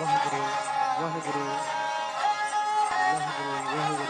Waheguru Waheguru Waheguru Waheguru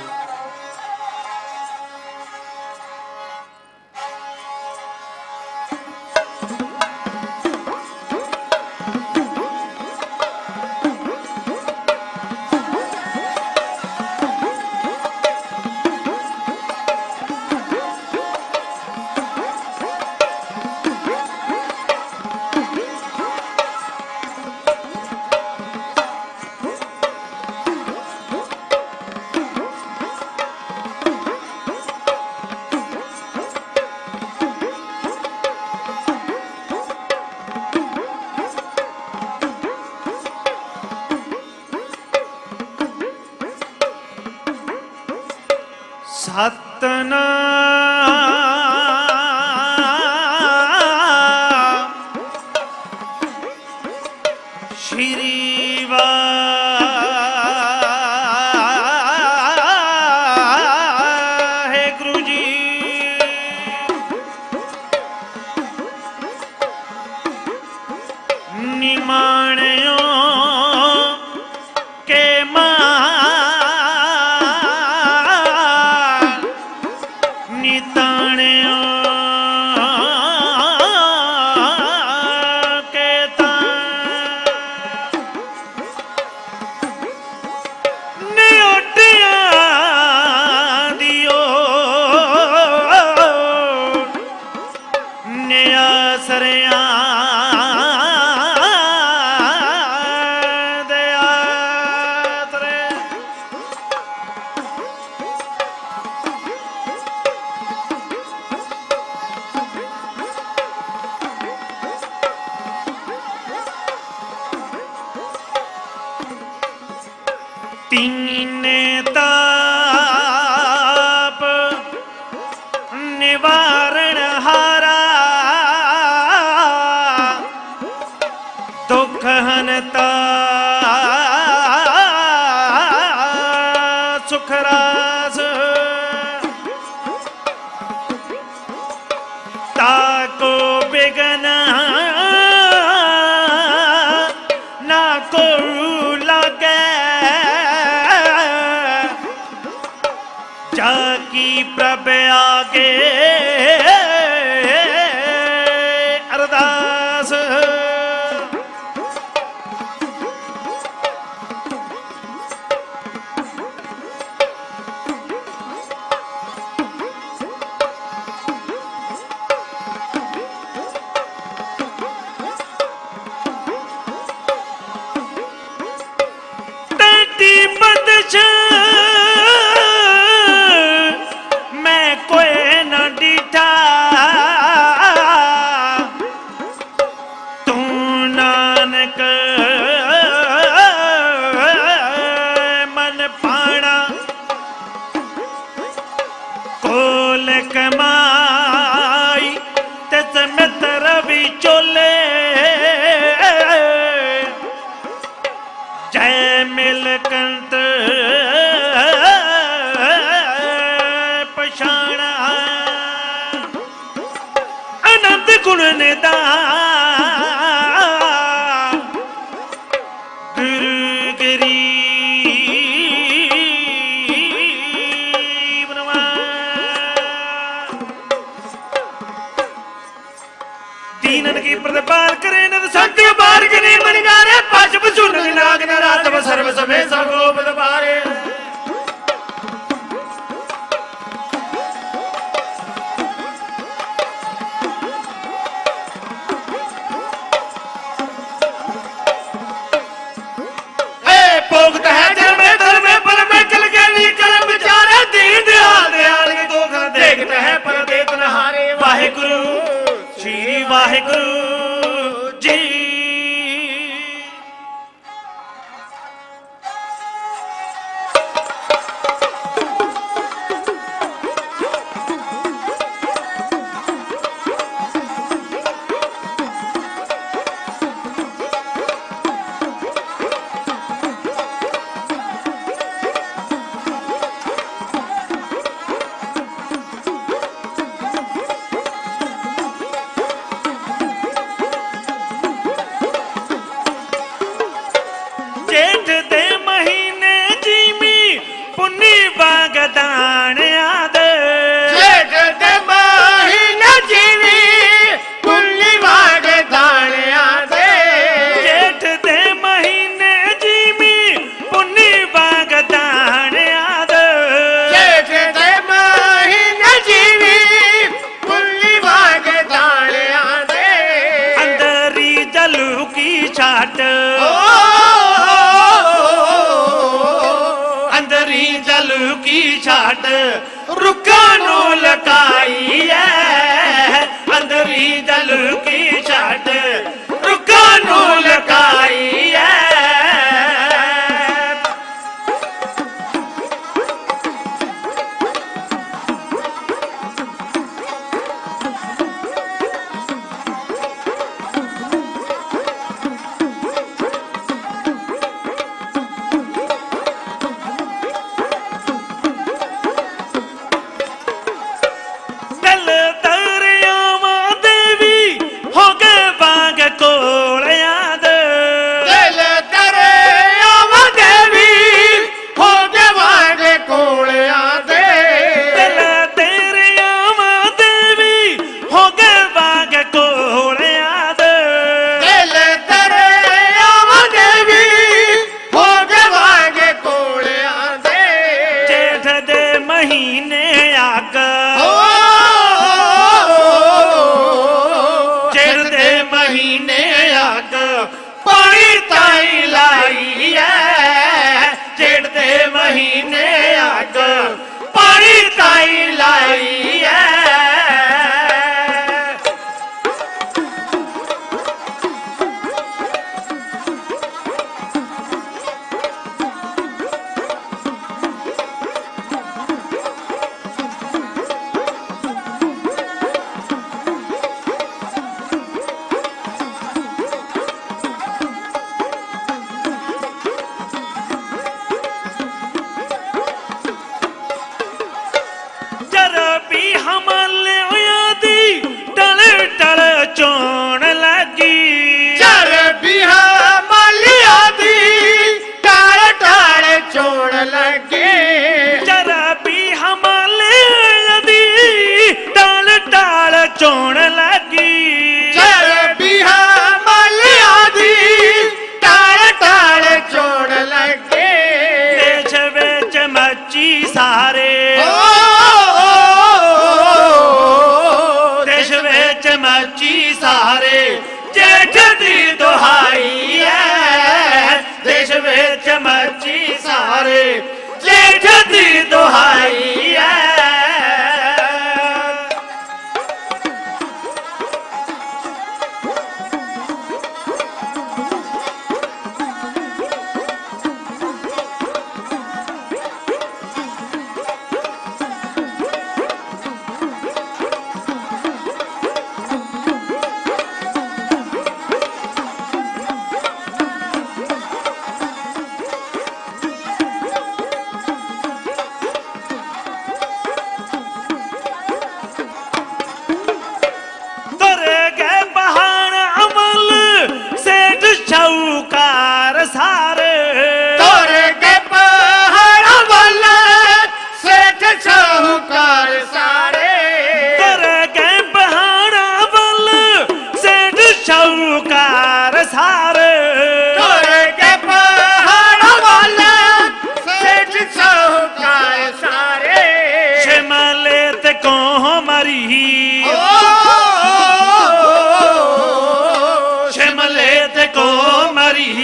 grito, ai!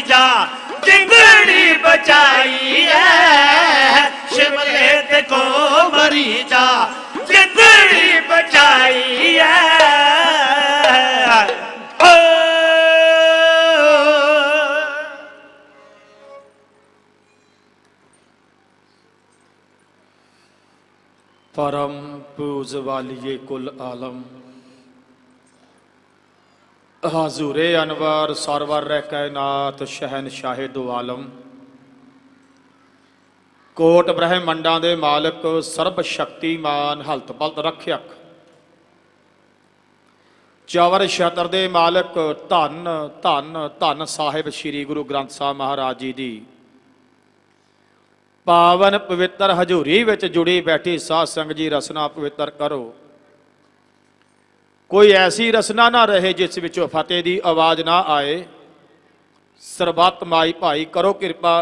जा, जिंगड़ी बचाई है। शिमले को मरी जा, जिंगड़ी बचाई है। परम पूज वालिए कुल आलम। ਹਜ਼ੂਰੇ ਅਨਵਰ ਸਰਵਰ ਰਹਿ ਕਾਇਨਾਤ ਸ਼ਹਿਨ ਸ਼ਾਹਿਦ ਆਲਮ। ਕੋਟ ਬ੍ਰਹਿਮੰਡਾਂ ਦੇ ਮਾਲਕ ਸਰਬ ਸ਼ਕਤੀਮਾਨ ਹਲਤ ਪਲਤ ਰੱਖਿਅਕ। ਚਵਰ ਸ਼ਤਰ ਦੇ ਮਾਲਕ ਧੰਨ ਧੰਨ ਧੰਨ ਸਾਹਿਬ ਸ੍ਰੀ ਗੁਰੂ ਗ੍ਰੰਥ ਸਾਹਿਬ ਮਹਾਰਾਜ ਜੀ ਦੀ। ਪਾਵਨ ਪਵਿੱਤਰ ਹਜ਼ੂਰੀ ਵਿੱਚ ਜੁੜੀ ਬੈਠੀ ਸਾਧ ਸੰਗ ਜੀ ਰਸਨਾ ਪਵਿੱਤਰ ਕਰੋ। ਕੋਈ ਐਸੀ ਰਸਨਾ ਨਾ ਰਹੇ ਜਿਸ ਵਿੱਚੋਂ ਫਤਿਹ ਦੀ ਆਵਾਜ਼ ਨਾ ਆਏ। ਸਰਬੱਤ ਮਾਈ ਭਾਈ ਕਰੋ ਕਿਰਪਾ।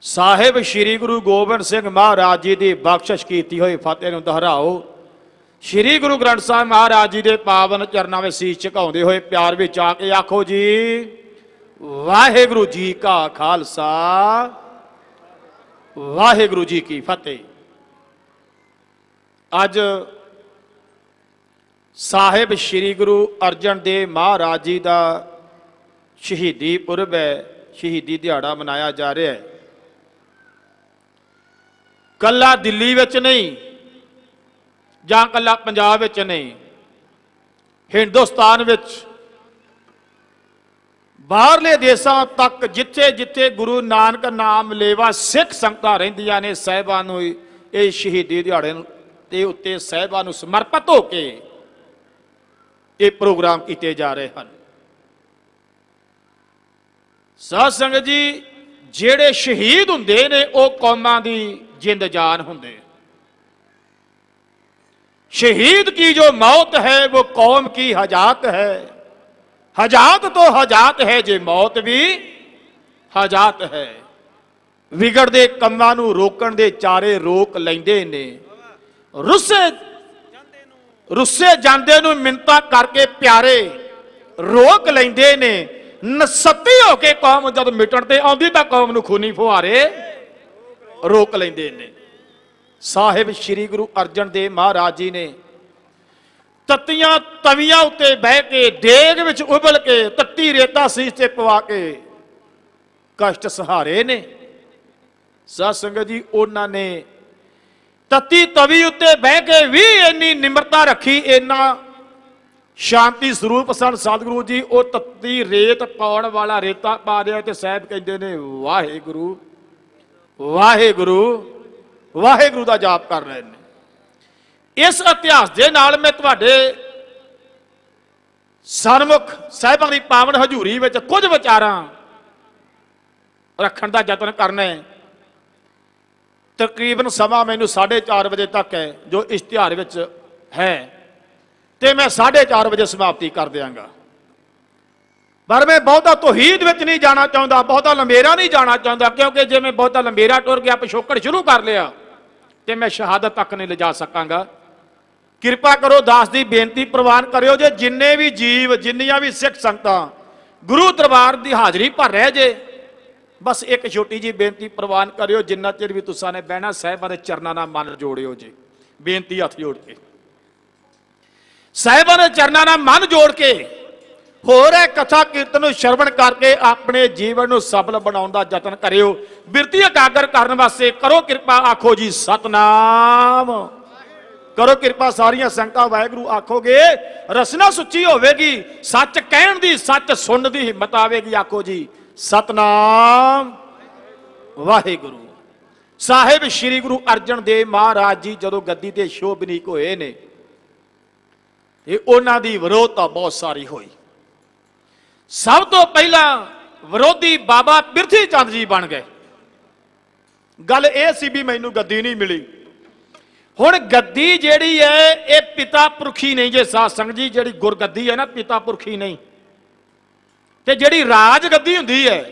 ਸਾਹਿਬ ਸ੍ਰੀ ਗੁਰੂ ਗੋਬਿੰਦ ਸਿੰਘ ਮਹਾਰਾਜ ਜੀ ਦੀ ਬਖਸ਼ਿਸ਼ ਕੀਤੀ ਹੋਈ ਫਤਿਹ ਨੂੰ ਦੁਹਰਾਓ। ਸ੍ਰੀ ਗੁਰੂ ਗ੍ਰੰਥ ਸਾਹਿਬ ਮਹਾਰਾਜ ਜੀ ਦੇ ਪਾਵਨ ਚਰਨਾਂ ਵਿੱਚ ਸੀਸ ਝੁਕਾਉਂਦੇ ਹੋਏ ਪਿਆਰ ਵਿੱਚ ਆ ਕੇ ਆਖੋ ਜੀ, ਵਾਹਿਗੁਰੂ ਜੀ ਕਾ ਖਾਲਸਾ। ਵਾਹਿਗੁਰੂ ਜੀ ਕੀ ਫਤਿਹ। ਅੱਜ ਸਾਹਿਬ ਸ੍ਰੀ ਗੁਰੂ ਅਰਜਨ ਦੇਵ ਮਹਾਰਾਜ ਜੀ ਦਾ ਸ਼ਹੀਦੀ ਪੁਰਬ ਹੈ, ਸ਼ਹੀਦੀ ਦਿਹਾੜਾ ਮਨਾਇਆ ਜਾ ਰਿਹਾ ਹੈ। ਕੱਲਾ ਦਿੱਲੀ ਵਿੱਚ ਨਹੀਂ, ਜਾਂ ਕੱਲਾ ਪੰਜਾਬ ਵਿੱਚ ਨਹੀਂ, ਹਿੰਦੁਸਤਾਨ ਵਿੱਚ ਬਾਹਰਲੇ ਦੇਸ਼ਾਂ ਤੱਕ ਜਿੱਥੇ ਜਿੱਥੇ ਗੁਰੂ ਨਾਨਕ ਨਾਮ ਲੇਵਾ ਸਿੱਖ ਸੰਗਤਾਂ ਰਹਿੰਦੀਆਂ ਨੇ, ਸਹਿਬਾਂ ਨੂੰ ਇਹ ਸ਼ਹੀਦੀ ਦਿਹਾੜੇ ਨੂੰ ਤੇ ਉੱਤੇ ਸਹਿਬਾਂ ਨੂੰ ਸਮਰਪਿਤ ਹੋ ਕੇ ਇਹ ਪ੍ਰੋਗਰਾਮ ਕੀਤੇ ਜਾ ਰਹੇ ਹਨ। ਸਾਧ ਸੰਗਤ ਜੀ, ਜਿਹੜੇ ਸ਼ਹੀਦ ਹੁੰਦੇ ਨੇ, ਉਹ ਕੌਮਾਂ ਦੀ ਜਿੰਦ ਜਾਨ ਹੁੰਦੇ ਸ਼ਹੀਦ ਕੀ ਜੋ ਮੌਤ ਹੈ, ਉਹ ਕੌਮ ਕੀ ਹਜਾਤ ਹੈ? ਹਜਾਤ ਤੋਂ ਹਜਾਤ ਹੈ, ਜੇ ਮੌਤ ਵੀ ਹਜਾਤ ਹੈ। ਵਿਗੜਦੇ ਕੰਮਾਂ ਨੂੰ ਰੋਕਣ ਦੇ ਚਾਰੇ ਰੋਕ ਲੈਂਦੇ ਨੇ। ਰੁੱਸੇ ਰੁੱਸੇ ਜਾਂਦੇ ਨੂੰ ਮਿੰਤਾ ਕਰਕੇ ਪਿਆਰੇ ਰੋਕ ਲੈਂਦੇ ਨੇ, ਨਸੱਤੀ ਹੋ ਕੇ ਕੌਮ ਜਦ ਮਿਟਣ ਤੇ ਆਉਂਦੀ ਤਾਂ ਕੌਮ ਨੂੰ ਖੂਨੀ ਫੁਹਾਰੇ ਰੋਕ ਲੈਂਦੇ ਨੇ। ਸਾਹਿਬ ਸ੍ਰੀ ਗੁਰੂ ਅਰਜਨ ਦੇਵ ਮਹਾਰਾਜ ਜੀ ਨੇ ਤਤੀਆਂ ਤਵੀਆਂ ਉੱਤੇ ਬਹਿ ਕੇ, ਡੇਗ ਵਿੱਚ ਉਬਲ ਕੇ, ਤੱਤੀ ਰੇਤਾ ਸੀਸ ਤੇ ਪਵਾ ਕੇ ਕਸ਼ਟ ਸਹਾਰੇ ਨੇ। ਸਾਧ ਸੰਗਤ ਜੀ, ਉਹਨਾਂ ਨੇ ਤਤੀ ਤਵੀ ਉੱਤੇ ਬਹਿ ਕੇ ਵੀ ਇੰਨੀ ਨਿਮਰਤਾ ਰੱਖੀ, ਇੰਨਾ ਸ਼ਾਂਤੀ ਸਰੂਪ ਸਨ ਸਤਿਗੁਰੂ ਜੀ। ਉਹ ਤਤੀ ਰੇਤ ਪਾਉਣ ਵਾਲਾ ਰੇਤਾ ਪਾ ਰਿਹਾ ਤੇ ਸਾਹਿਬ ਕਹਿੰਦੇ ਨੇ, ਵਾਹਿਗੁਰੂ ਵਾਹਿਗੁਰੂ ਵਾਹਿਗੁਰੂ ਦਾ ਜਾਪ ਕਰ ਰਹੇ ਨੇ। ਇਸ ਇਤਿਹਾਸ ਦੇ ਨਾਲ ਮੈਂ ਤੁਹਾਡੇ ਸਰਮੁਖ ਸਾਹਿਬਾਂ ਦੀ ਪਾਵਨ ਹਜ਼ੂਰੀ ਵਿੱਚ ਕੁਝ ਵਿਚਾਰਾਂ ਰੱਖਣ ਦਾ ਯਤਨ ਕਰਨਾ ਹੈ। ਤਕਰੀਬਨ ਸਮਾਂ ਮੈਨੂੰ 4:30 ਵਜੇ ਤੱਕ ਹੈ, ਜੋ ਇਸ਼ਤਿਹਾਰ ਵਿੱਚ ਹੈ। ਤੇ ਮੈਂ 4:30 ਵਜੇ ਸਮਾਪਤੀ ਕਰ ਦਿਆਂਗਾ। ਪਰ ਮੈਂ ਬਹੁਤਾ ਤੋਹੀਦ ਵਿੱਚ ਨਹੀਂ ਜਾਣਾ ਚਾਹੁੰਦਾ, ਬਹੁਤਾ ਲੰਬੇਰਾ ਨਹੀਂ ਜਾਣਾ ਚਾਹੁੰਦਾ, ਕਿਉਂਕਿ ਜੇ ਮੈਂ ਬਹੁਤਾ ਲੰਬੇਰਾ ਟੁਰ ਗਿਆ, ਪਿਛੋਕੜ ਸ਼ੁਰੂ ਕਰ ਲਿਆ, ਤੇ ਮੈਂ ਸ਼ਹਾਦਤ ਤੱਕ ਨਹੀਂ ਲਿਜਾ ਸਕਾਂਗਾ। ਕਿਰਪਾ ਕਰੋ, ਦਾਸ ਦੀ ਬੇਨਤੀ ਪ੍ਰਵਾਨ ਕਰਿਓ ਜੇ ਜਿੰਨੇ ਵੀ ਜੀਵ, ਜਿੰਨੀਆਂ ਵੀ ਸਿੱਖ ਸੰਗਤਾਂ ਗੁਰੂ ਦਰਬਾਰ ਦੀ ਹਾਜ਼ਰੀ ਭਰ ਰਹੇ ਜੇ ਬਸ ਇੱਕ ਛੋਟੀ ਜੀ ਬੇਨਤੀ ਪ੍ਰਵਾਨ ਕਰਿਓ, ਜਿੰਨਾ ਚਿਰ ਵੀ ਤੁਸਾਂ ਨੇ ਬਹਿਣਾ, ਸਾਹਿਬਾਂ ਦੇ ਚਰਨਾਂ ਨਾਲ ਮਨ ਜੋੜਿਓ ਜੀ। ਬੇਨਤੀ ਹੱਥ ਜੋੜ ਕੇ। ਸਾਹਿਬਾਂ ਦੇ ਚਰਨਾਂ ਨਾਲ ਮਨ ਜੋੜ ਕੇ ਹੋਰ ਹੈ ਕਥਾ ਕੀਰਤਨ ਨੂੰ ਸ਼ਰਵਣ ਕਰਕੇ ਆਪਣੇ ਜੀਵਨ ਨੂੰ ਸਫਲ ਬਣਾਉਣ ਦਾ ਯਤਨ ਕਰਿਓ। ਬਿਰਤੀ ਇਕਾਗਰ ਕਰਨ ਵਾਸਤੇ ਕਰੋ ਕਿਰਪਾ, ਆਖੋ ਜੀ, ਸਤਨਾਮ। ਕਰੋ ਕਿਰਪਾ, ਸਾਰੀਆਂ ਸੰਗਤਾਂ ਵਾਹਿਗੁਰੂ ਆਖੋਗੇ, ਰਸਨਾ ਸੁੱਚੀ ਹੋਵੇਗੀ, ਸੱਚ ਕਹਿਣ ਦੀ, ਸੱਚ ਸੁਣਨ ਦੀ ਹਿੰਮਤ ਆਵੇਗੀ, ਆਖੋ ਜੀ। ਸਤਨਾਮ ਵਾਹਿਗੁਰੂ। ਸਾਹਿਬ ਸ੍ਰੀ ਗੁਰੂ ਅਰਜਨ ਦੇਵ ਮਹਾਰਾਜ ਜੀ ਜਦੋਂ ਗੱਦੀ ਤੇ ਸ਼ੋਭਨੀਕ ਹੋਏ ਨੇ ਇਹ ਉਹਨਾਂ ਦੀ ਵਿਰੋਧਤਾ ਬਹੁਤ ਸਾਰੀ ਹੋਈ। ਸਭ ਤੋਂ ਪਹਿਲਾਂ ਵਿਰੋਧੀ ਬਾਬਾ ਬਿਰਥੀ ਚੰਦ ਜੀ ਬਣ ਗਏ। ਗੱਲ ਇਹ ਸੀ ਵੀ ਮੈਨੂੰ ਗੱਦੀ ਨਹੀਂ ਮਿਲੀ। ਹੁਣ ਗੱਦੀ ਜਿਹੜੀ ਹੈ, ਇਹ ਪਿਤਾ ਪੁਰਖੀ ਨਹੀਂ ਜੇ ਸਾਧ ਸੰਗਤ ਜੀ, ਜਿਹੜੀ ਗੁਰਗੱਦੀ ਹੈ ਨਾ, ਪਿਤਾ ਪੁਰਖੀ ਨਹੀਂ। ਤੇ ਜਿਹੜੀ ਰਾਜ ਗੱਦੀ ਹੁੰਦੀ ਹੈ,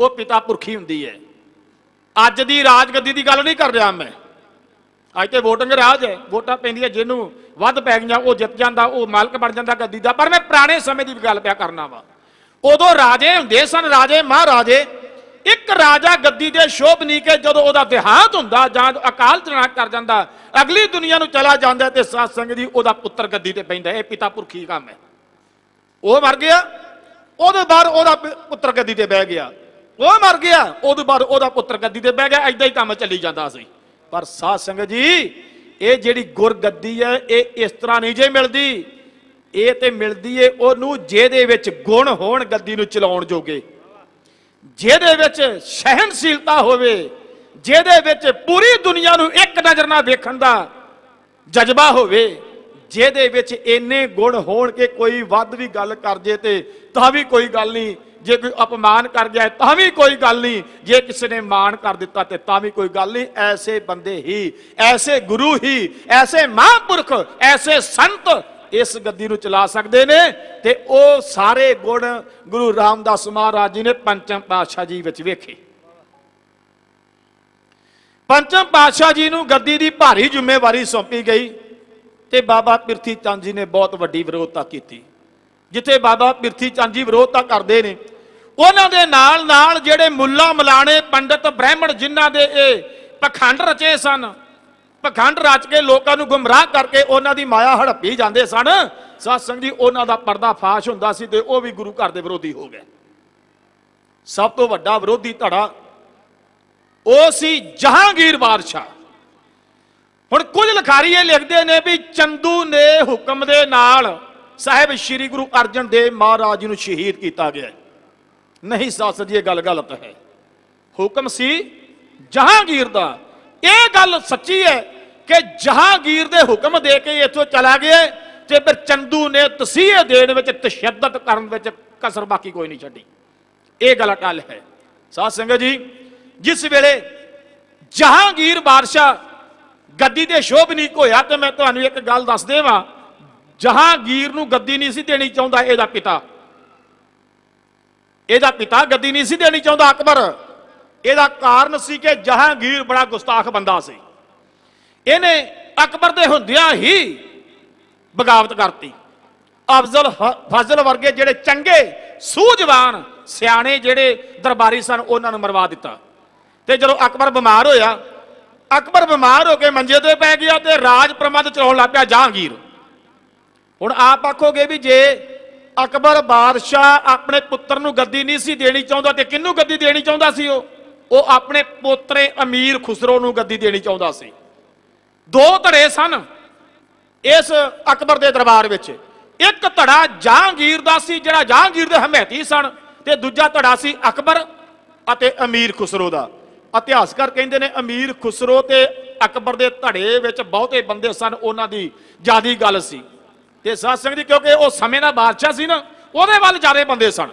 ਉਹ ਪਿਤਾ ਪੁਰਖੀ ਹੁੰਦੀ ਹੈ। ਅੱਜ ਦੀ ਰਾਜ ਗੱਦੀ ਦੀ ਗੱਲ ਨਹੀਂ ਕਰ ਰਿਹਾ ਮੈਂ। ਅੱਜ ਤੇ ਵੋਟਿੰਗ ਰਾਜ ਹੈ। ਵੋਟਾਂ ਪੈਂਦੀਆਂ, ਜਿਹਨੂੰ ਵੱਧ ਪੈ ਗਈਆਂ, ਉਹ ਜਿੱਤ ਜਾਂਦਾ, ਉਹ ਮਾਲਕ ਬਣ ਜਾਂਦਾ ਗੱਦੀ ਦਾ। ਪਰ ਮੈਂ ਪੁਰਾਣੇ ਸਮੇਂ ਦੀ ਵੀ ਗੱਲ ਪਿਆ ਕਰਨਾ ਵਾ। ਉਦੋਂ ਰਾਜੇ ਹੁੰਦੇ ਸਨ, ਰਾਜੇ ਮਹਾਰਾਜੇ। ਇੱਕ ਰਾਜਾ ਗੱਦੀ ਦੇ ਸ਼ੋਭਨੀਕੇ ਜਦੋਂ ਉਹਦਾ ਦੇਹਾਂਤ ਹੁੰਦਾ, ਜਾਂ ਅਕਾਲ ਚਲਾਣਾ ਕਰ ਜਾਂਦਾ, ਅਗਲੀ ਦੁਨੀਆ ਨੂੰ ਚਲਾ ਜਾਂਦਾ ਤੇ ਸਾਧ ਸੰਗਤ ਜੀ ਉਹਦਾ ਪੁੱਤਰ ਗੱਦੀ ਤੇ ਪੈਂਦਾ ਇਹ ਪਿਤਾ ਪੁਰਖੀ ਕੰਮ ਹੈ। ਉਹ ਮਰ ਗਿਆ। ਉਹਦੇ ਬਾਅਦ ਉਹਦਾ ਪੁੱਤਰ ਗੱਦੀ ਤੇ ਬਹਿ ਗਿਆ। ਉਹ ਮਰ ਗਿਆ, ਉਹਦੇ ਬਾਅਦ ਉਹਦਾ ਪੁੱਤਰ ਗੱਦੀ ਤੇ ਬਹਿ ਗਿਆ ਐਦਾਂ ਹੀ ਕੰਮ ਚੱਲੀ ਜਾਂਦਾ ਸੀ। ਪਰ ਸਾਧ ਸੰਗਤ ਜੀ, ਇਹ ਜਿਹੜੀ ਗੁਰਗੱਦੀ ਹੈ, ਇਹ ਇਸ ਤਰ੍ਹਾਂ ਨਹੀਂ ਜੇ ਮਿਲਦੀ। ਇਹ ਤੇ ਮਿਲਦੀ ਏ ਉਹਨੂੰ ਜਿਹਦੇ ਵਿੱਚ ਗੁਣ ਹੋਣ ਗੱਦੀ ਨੂੰ ਚਲਾਉਣ ਜੋਗੇ। ਜਿਹਦੇ ਵਿੱਚ ਸਹਿਨਸ਼ੀਲਤਾ ਹੋਵੇ, ਜਿਹਦੇ ਵਿੱਚ ਪੂਰੀ ਦੁਨੀਆ ਨੂੰ ਇੱਕ ਨਜ਼ਰ ਨਾਲ ਵੇਖਣ ਦਾ ਜਜ਼ਬਾ ਹੋਵੇ ਜਿਹਦੇ ਵਿੱਚ ਇੰਨੇ ਗੁਣ ਹੋਣ ਕਿ ਕੋਈ ਵੱਧ ਵੀ ਗੱਲ ਕਰ ਜੇ ਤੇ ਤਾਂ ਵੀ ਕੋਈ ਗੱਲ ਨਹੀਂ। ਜੇ ਕੋਈ ਅਪਮਾਨ ਕਰ ਜਾਏ ਤਾਂ ਵੀ ਕੋਈ ਗੱਲ ਨਹੀਂ। ਜੇ ਕਿਸੇ ਨੇ ਮਾਣ ਕਰ ਦਿੱਤਾ ਤੇ ਤਾਂ ਵੀ ਕੋਈ ਗੱਲ ਨਹੀਂ। ਐਸੇ ਬੰਦੇ ਹੀ, ਐਸੇ ਗੁਰੂ ਹੀ, ਐਸੇ ਮਹਾਂਪੁਰਖ, ਐਸੇ ਸੰਤ ਇਸ ਗੱਦੀ ਨੂੰ ਚਲਾ ਸਕਦੇ ਨੇ ਤੇ ਉਹ ਸਾਰੇ ਗੁਣ ਗੁਰੂ ਰਾਮਦਾਸ ਮਹਾਰਾਜ ਜੀ ਨੇ ਪੰਚਮ ਪਾਤਸ਼ਾਹ ਜੀ ਵਿੱਚ ਵੇਖੇ। ਪੰਚਮ ਪਾਤਸ਼ਾਹ ਜੀ ਨੂੰ ਗੱਦੀ ਦੀ ਭਾਰੀ ਜ਼ਿੰਮੇਵਾਰੀ ਸੌਂਪੀ ਗਈ। ਤੇ ਬਾਬਾ ਪਿਰਥੀ ਚੰਦ ਜੀ ਨੇ ਬਹੁਤ ਵੱਡੀ ਵਿਰੋਧਤਾ ਕੀਤੀ, ਜਿੱਥੇ ਬਾਬਾ ਪਿਰਥੀ ਚੰਦ ਜੀ ਵਿਰੋਧਤਾ ਕਰਦੇ ਨੇ, ਉਹਨਾਂ ਦੇ ਨਾਲ ਨਾਲ ਜਿਹੜੇ ਮੁੱਲਾ ਮਲਾਣੇ ਪੰਡਤ ਬ੍ਰਾਹਮਣ ਜਿਨ੍ਹਾਂ ਦੇ ਇਹ ਪਖੰਡ ਰਚੇ ਸਨ, ਪਖੰਡ ਰਚ ਕੇ ਲੋਕਾਂ ਨੂੰ ਗੁੰਮਰਾਹ ਕਰਕੇ ਉਹਨਾਂ ਦੀ ਮਾਇਆ ਹੜੱਪੀ ਜਾਂਦੇ ਸਨ ਸਤਸੰਗ ਜੀ, ਉਹਨਾਂ ਦਾ ਪਰਦਾ ਫਾਸ਼ ਹੁੰਦਾ ਸੀ ਤੇ ਉਹ ਵੀ ਗੁਰੂ ਘਰ ਦੇ ਵਿਰੋਧੀ ਹੋ ਗਏ। ਸਭ ਤੋਂ ਵੱਡਾ ਵਿਰੋਧੀ ਧੜਾ ਉਹ ਸੀ ਜਹਾਂਗੀਰ ਬਾਦਸ਼ਾਹ। ਹੁਣ ਕੁਝ ਲਿਖਾਰੀ ਇਹ ਲਿਖਦੇ ਨੇ ਵੀ ਚੰਦੂ ਨੇ ਹੁਕਮ ਦੇ ਨਾਲ ਸਾਹਿਬ ਸ੍ਰੀ ਗੁਰੂ ਅਰਜਨ ਦੇਵ ਮਹਾਰਾਜ ਜੀ ਨੂੰ ਸ਼ਹੀਦ ਕੀਤਾ ਗਿਆ ਨਹੀਂ ਸੱਸ ਜੀ, ਇਹ ਗੱਲ ਗਲਤ ਹੈ। ਹੁਕਮ ਸੀ ਜਹਾਂਗੀਰ ਦਾ। ਇਹ ਗੱਲ ਸੱਚੀ ਹੈ ਕਿ ਜਹਾਂਗੀਰ ਦੇ ਹੁਕਮ ਦੇ ਕੇ ਇੱਥੋਂ ਚਲਾ ਗਿਆ ਤੇ ਫਿਰ ਚੰਦੂ ਨੇ ਤਸੀਹੇ ਦੇਣ ਵਿੱਚ ਤਸ਼ੱਦਦ ਕਰਨ ਵਿੱਚ ਕਸਰ ਬਾਕੀ ਕੋਈ ਨਹੀਂ ਛੱਡੀ। ਇਹ ਗੱਲ ਅਟਲ ਹੈ। ਸਾਧ ਸੰਗਤ ਜੀ, ਜਿਸ ਵੇਲੇ ਜਹਾਂਗੀਰ ਬਾਦਸ਼ਾਹ ਗੱਦੀ ਤੇ ਸ਼ੋਭਨੀਕ ਹੋਇਆ ਤੇ ਮੈਂ ਤੁਹਾਨੂੰ ਇੱਕ ਗੱਲ ਦੱਸ ਦੇਵਾਂ। ਜਹਾਂਗੀਰ ਨੂੰ ਗੱਦੀ ਨਹੀਂ ਸੀ ਦੇਣੀ ਚਾਹੁੰਦਾ ਇਹਦਾ ਪਿਤਾ। ਇਹਦਾ ਪਿਤਾ ਗੱਦੀ ਨਹੀਂ ਸੀ ਦੇਣੀ ਚਾਹੁੰਦਾ, ਅਕਬਰ। ਇਹਦਾ ਕਾਰਨ ਸੀ ਕਿ ਜਹਾਂਗੀਰ ਬੜਾ ਗੁਸਤਾਖ ਬੰਦਾ ਸੀ। ਇਹਨੇ ਅਕਬਰ ਦੇ ਹੁੰਦਿਆਂ ਹੀ ਬਗਾਵਤ ਕਰਤੀ। ਅਫਜ਼ਲ ਹ- ਫਜ਼ਲ ਵਰਗੇ ਜਿਹੜੇ ਚੰਗੇ, ਸੂਝਵਾਨ ਸਿਆਣੇ ਜਿਹੜੇ ਦਰਬਾਰੀ ਸਨ, ਉਹਨਾਂ ਨੂੰ ਮਰਵਾ ਦਿੱਤਾ। ਤੇ ਜਦੋਂ ਅਕਬਰ ਬਿਮਾਰ ਹੋਇਆ ਅਕਬਰ ਬਿਮਾਰ ਹੋ ਕੇ ਮੰਜੇ ਤੇ ਪੈ ਗਿਆ ਤੇ ਰਾਜ ਪ੍ਰਬੰਧ ਚਲਾਉਣ ਲੱਗ ਪਿਆ, ਜਹਾਂਗੀਰ। ਹੁਣ ਆਪ ਆਖੋਗੇ ਵੀ ਜੇ ਅਕਬਰ ਬਾਦਸ਼ਾਹ ਆਪਣੇ ਪੁੱਤਰ ਨੂੰ ਗੱਦੀ ਨਹੀਂ ਸੀ ਦੇਣੀ ਚਾਹੁੰਦਾ ਤੇ ਕਿਹਨੂੰ ਗੱਦੀ ਦੇਣੀ ਚਾਹੁੰਦਾ ਸੀ ਉਹ? ਉਹ ਆਪਣੇ ਪੋਤਰੇ ਅਮੀਰ ਖੁਸਰੋ ਨੂੰ ਗੱਦੀ ਦੇਣੀ ਚਾਹੁੰਦਾ ਸੀ। ਦੋ ਧੜੇ ਸਨ ਇਸ ਅਕਬਰ ਦੇ ਦਰਬਾਰ ਵਿੱਚ। ਇੱਕ ਧੜਾ ਜਹਾਂਗੀਰ ਦਾ ਸੀ, ਜਿਹੜਾ ਜਹਾਂਗੀਰ ਦੇ ਹਮਾਇਤੀ ਸਨ ਤੇ ਦੂਜਾ ਧੜਾ ਸੀ ਅਕਬਰ ਅਤੇ ਅਮੀਰ ਖੁਸਰੋ ਦਾ। ਇਤਿਹਾਸਕਾਰ ਕਹਿੰਦੇ ਨੇ ਅਮੀਰ ਖੁਸਰੋ ਤੇ ਅਕਬਰ ਦੇ ਧੜੇ ਵਿੱਚ ਬਹੁਤੇ ਬੰਦੇ ਸਨ, ਉਹਨਾਂ ਦੀ ਜਿਆਦੀ ਗੱਲ ਸੀ। ਤੇ ਸਾਧ ਸੰਗਤ ਜੀ, ਕਿਉਂਕਿ ਉਹ ਸਮੇਂ ਦਾ ਬਾਦਸ਼ਾਹ ਸੀ ਨਾ, ਉਹਦੇ ਵੱਲ ਜ਼ਿਆਦਾ ਬੰਦੇ ਸਨ।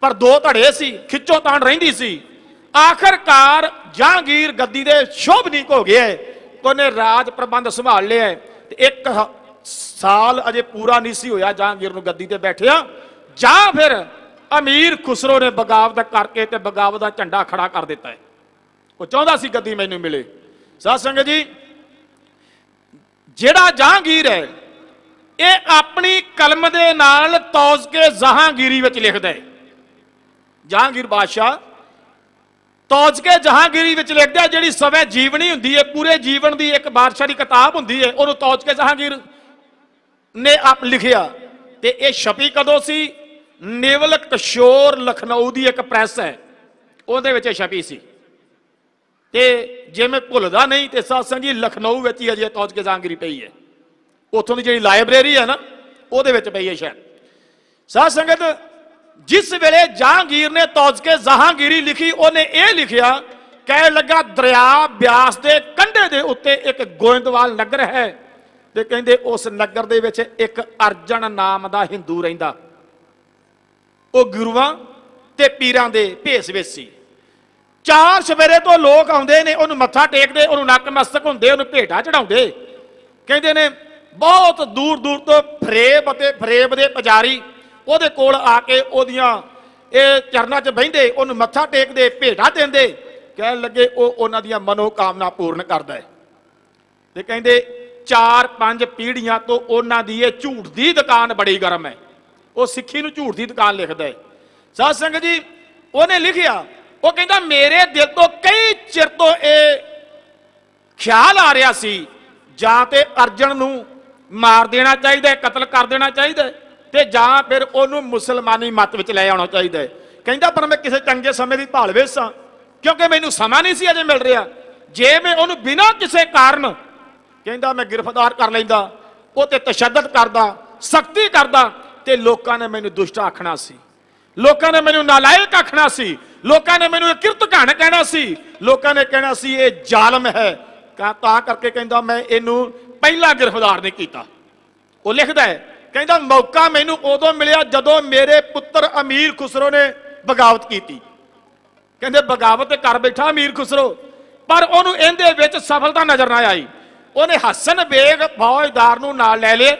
ਪਰ ਦੋ ਧੜੇ ਸੀ, ਖਿੱਚੋ ਤਾਣ ਰਹਿੰਦੀ ਸੀ। ਆਖਰਕਾਰ ਜਹਾਂਗੀਰ ਗੱਦੀ ਦੇ ਸ਼ੋਭਨੀਕ ਹੋ ਗਿਆ ਉਹਨੇ ਰਾਜ ਪ੍ਰਬੰਧ ਸੰਭਾਲ ਲਿਆ ਹੈ। ਤੇ ਇੱਕ ਸਾਲ ਅਜੇ ਪੂਰਾ ਨਹੀਂ ਸੀ ਹੋਇਆ ਜਹਾਂਗੀਰ ਨੂੰ ਗੱਦੀ ਤੇ ਬੈਠਿਆ। ਜਾਂ ਫਿਰ ਅਮੀਰ ਖੁਸਰੋ ਨੇ ਬਗਾਵਤ ਕਰਕੇ ਤੇ ਬਗਾਵਤ ਦਾ ਝੰਡਾ ਖੜਾ ਕਰ ਦਿੱਤਾ ਹੈ। ਉਹ ਚਾਹੁੰਦਾ ਸੀ ਗੱਦੀ ਮੈਨੂੰ ਮਿਲੇ। ਸਾਧ ਸੰਗਤ ਜੀ, ਜਿਹੜਾ ਜਹਾਂਗੀਰ ਹੈ, ਇਹ ਆਪਣੀ ਕਲਮ ਦੇ ਨਾਲ ਤੌਜ਼ ਕੇ ਜਹਾਂਗੀਰੀ ਵਿੱਚ ਲਿਖਦਾ ਹੈ। ਜਹਾਂਗੀਰ ਬਾਦਸ਼ਾਹ ਤੌਜ ਕੇ ਜਹਾਂਗੀਰੀ ਵਿੱਚ ਲਿਖਦਾ ਜਿਹੜੀ ਸਵੈ ਜੀਵਨੀ ਹੁੰਦੀ ਹੈ, ਪੂਰੇ ਜੀਵਨ ਦੀ ਇੱਕ ਬਾਦਸ਼ਾਹ ਦੀ ਕਿਤਾਬ ਹੁੰਦੀ ਹੈ, ਉਹਨੂੰ ਤੌਜ ਕੇ ਜਹਾਂਗੀਰ ਨੇ ਆਪ ਲਿਖਿਆ। ਤੇ ਇਹ ਛਪੀ ਕਦੋਂ ਸੀ? ਨੇਵਲ ਕਿਸ਼ੋਰ ਲਖਨਊ ਦੀ ਇੱਕ ਪ੍ਰੈਸ ਹੈ, ਉਹਦੇ ਵਿੱਚ ਇਹ ਛਪੀ ਸੀ। ਤੇ ਜੇ ਮੈਂ ਭੁੱਲਦਾ ਨਹੀਂ ਤੇ ਸਾਧ ਜੀ, ਲਖਨਊ ਵਿੱਚ ਹੀ ਅਜੇ ਤੌਜ ਕੇ ਜਹਾਂਗੀਰੀ ਪਈ ਹੈ। ਉੱਥੋਂ ਦੀ ਜਿਹੜੀ ਲਾਇਬ੍ਰੇਰੀ ਹੈ ਨਾ, ਉਹਦੇ ਵਿੱਚ ਪਈ ਹੈ ਸ਼ਾਇਦ। ਸਾਧ ਸੰਗਤ ਜਿਸ ਵੇਲੇ ਜਹਾਂਗੀਰ ਨੇ ਤੌਜ ਕੇ ਜਹਾਂਗੀਰੀ ਲਿਖੀ, ਉਹਨੇ ਇਹ ਲਿਖਿਆ ਕਹਿ ਲੱਗਾ, ਦਰਿਆ ਬਿਆਸ ਦੇ ਕੰਢੇ ਦੇ ਉੱਤੇ ਇੱਕ ਗੋਇੰਦਵਾਲ ਨਗਰ ਹੈ। ਤੇ ਕਹਿੰਦੇ, ਉਸ ਨਗਰ ਦੇ ਵਿੱਚ ਇੱਕ ਅਰਜਨ ਨਾਮ ਦਾ ਹਿੰਦੂ ਰਹਿੰਦਾ। ਉਹ ਗੁਰੂਆਂ ਤੇ ਪੀਰਾਂ ਦੇ ਭੇਸ ਵਿੱਚ ਸੀ ਚਾਰ ਸਵੇਰੇ ਤੋਂ ਲੋਕ ਆਉਂਦੇ ਨੇ, ਉਹਨੂੰ ਮੱਥਾ ਟੇਕਦੇ, ਉਹਨੂੰ ਨਕਮਸਤਕ ਹੁੰਦੇ, ਉਹਨੂੰ ਭੇਟਾ ਚੜਾਉਂਦੇ। ਕਹਿੰਦੇ ਨੇ, ਬਹੁਤ ਦੂਰ ਦੂਰ ਤੋਂ ਫਰੇਬ ਅਤੇ ਫਰੇਬ ਦੇ ਪੁਜਾਰੀ ਉਹਦੇ ਕੋਲ ਆ ਕੇ ਉਹਦੀਆਂ ਇਹ ਚਰਨਾਂ 'ਚ ਬਹਿੰਦੇ, ਉਹਨੂੰ ਮੱਥਾ ਟੇਕਦੇ, ਭੇਟਾ ਦਿੰਦੇ। ਕਹਿਣ ਲੱਗੇ, ਉਹ ਉਹਨਾਂ ਦੀਆਂ ਮਨੋ ਕਾਮਨਾ ਪੂਰਨ ਕਰਦਾ ਹੈ। ਤੇ ਕਹਿੰਦੇ, ਚਾਰ ਪੰਜ ਪੀੜ੍ਹੀਆਂ ਤੋਂ ਉਹਨਾਂ ਦੀ ਇਹ ਝੂਠ ਦੀ ਦੁਕਾਨ ਬੜੀ ਗਰਮ ਹੈ। ਉਹ ਸਿੱਖੀ ਨੂੰ ਝੂਠ ਦੀ ਦੁਕਾਨ ਲਿਖਦਾ ਹੈ। ਸਾਧ ਸੰਗਤ ਜੀ, ਉਹਨੇ ਲਿਖਿਆ ਉਹ ਕਹਿੰਦਾ, ਮੇਰੇ ਦਿਲ ਤੋਂ ਕਈ ਚਿਰ ਤੋਂ ਇਹ ਖਿਆਲ ਆ ਰਿਹਾ ਸੀ, ਜਾਂ ਤੇ ਅਰਜਨ ਨੂੰ ਮਾਰ ਦੇਣਾ ਚਾਹੀਦਾ ਕਤਲ ਕਰ ਦੇਣਾ ਚਾਹੀਦਾ ਹੈ, ਤੇ ਜਾਂ ਫਿਰ ਉਹਨੂੰ ਮੁਸਲਮਾਨੀ ਮਤ ਵਿੱਚ ਲੈ ਆਉਣਾ ਚਾਹੀਦਾ ਕਹਿੰਦਾ, ਪਰ ਮੈਂ ਕਿਸੇ ਚੰਗੇ ਸਮੇਂ ਦੀ ਭਾਲ ਵਿੱਚ ਸਾਂ, ਕਿਉਂਕਿ ਮੈਨੂੰ ਸਮਾਂ ਨਹੀਂ ਸੀ ਅਜੇ ਮਿਲ ਰਿਹਾ। ਜੇ ਮੈਂ ਉਹਨੂੰ ਬਿਨਾਂ ਕਿਸੇ ਕਾਰਨ ਕਹਿੰਦਾ, ਮੈਂ ਗ੍ਰਿਫਤਾਰ ਕਰ ਲੈਂਦਾ, ਉਹ ਤੇ ਤਸ਼ੱਦਦ ਕਰਦਾ, ਸਖਤੀ ਕਰਦਾ, ਤੇ ਲੋਕਾਂ ਨੇ ਮੈਨੂੰ ਦੁਸ਼ਟ ਆਖਣਾ ਸੀ। ਲੋਕਾਂ ਨੇ ਮੈਨੂੰ ਨਾਲਾਇਕ ਆਖਣਾ ਸੀ ਲੋਕਾਂ ਨੇ ਮੈਨੂੰ ਇਹ ਕਿਰਤ ਘਣ ਕਹਿਣਾ ਸੀ। ਲੋਕਾਂ ਨੇ ਕਹਿਣਾ ਸੀ, ਇਹ ਜ਼ਾਲਮ ਹੈ। ਤਾਂ ਕਰਕੇ ਕਹਿੰਦਾ, ਮੈਂ ਇਹਨੂੰ ਪਹਿਲਾ ਗ੍ਰਿਫਤਾਰ ਨਹੀਂ ਕੀਤਾ। ਉਹ ਲਿਖਦਾ ਹੈ, ਕਹਿੰਦਾ, ਮੌਕਾ ਮੈਨੂੰ ਉਦੋਂ ਮਿਲਿਆ ਜਦੋਂ ਮੇਰੇ ਪੁੱਤਰ ਅਮੀਰ ਖੁਸਰੋ ਨੇ ਬਗਾਵਤ ਕੀਤੀ। ਕਹਿੰਦੇ, ਬਗਾਵਤ ਕਰ ਬੈਠਾ ਅਮੀਰ ਖੁਸਰੋ, ਪਰ ਉਹਨੂੰ ਇਹਦੇ ਵਿੱਚ ਸਫਲਤਾ ਨਜ਼ਰ ਨਾ ਆਈ। ਉਹਨੇ ਹਸਨ ਬੇਗ ਫੌਜਦਾਰ ਨੂੰ ਨਾਲ ਲੈ ਲਏ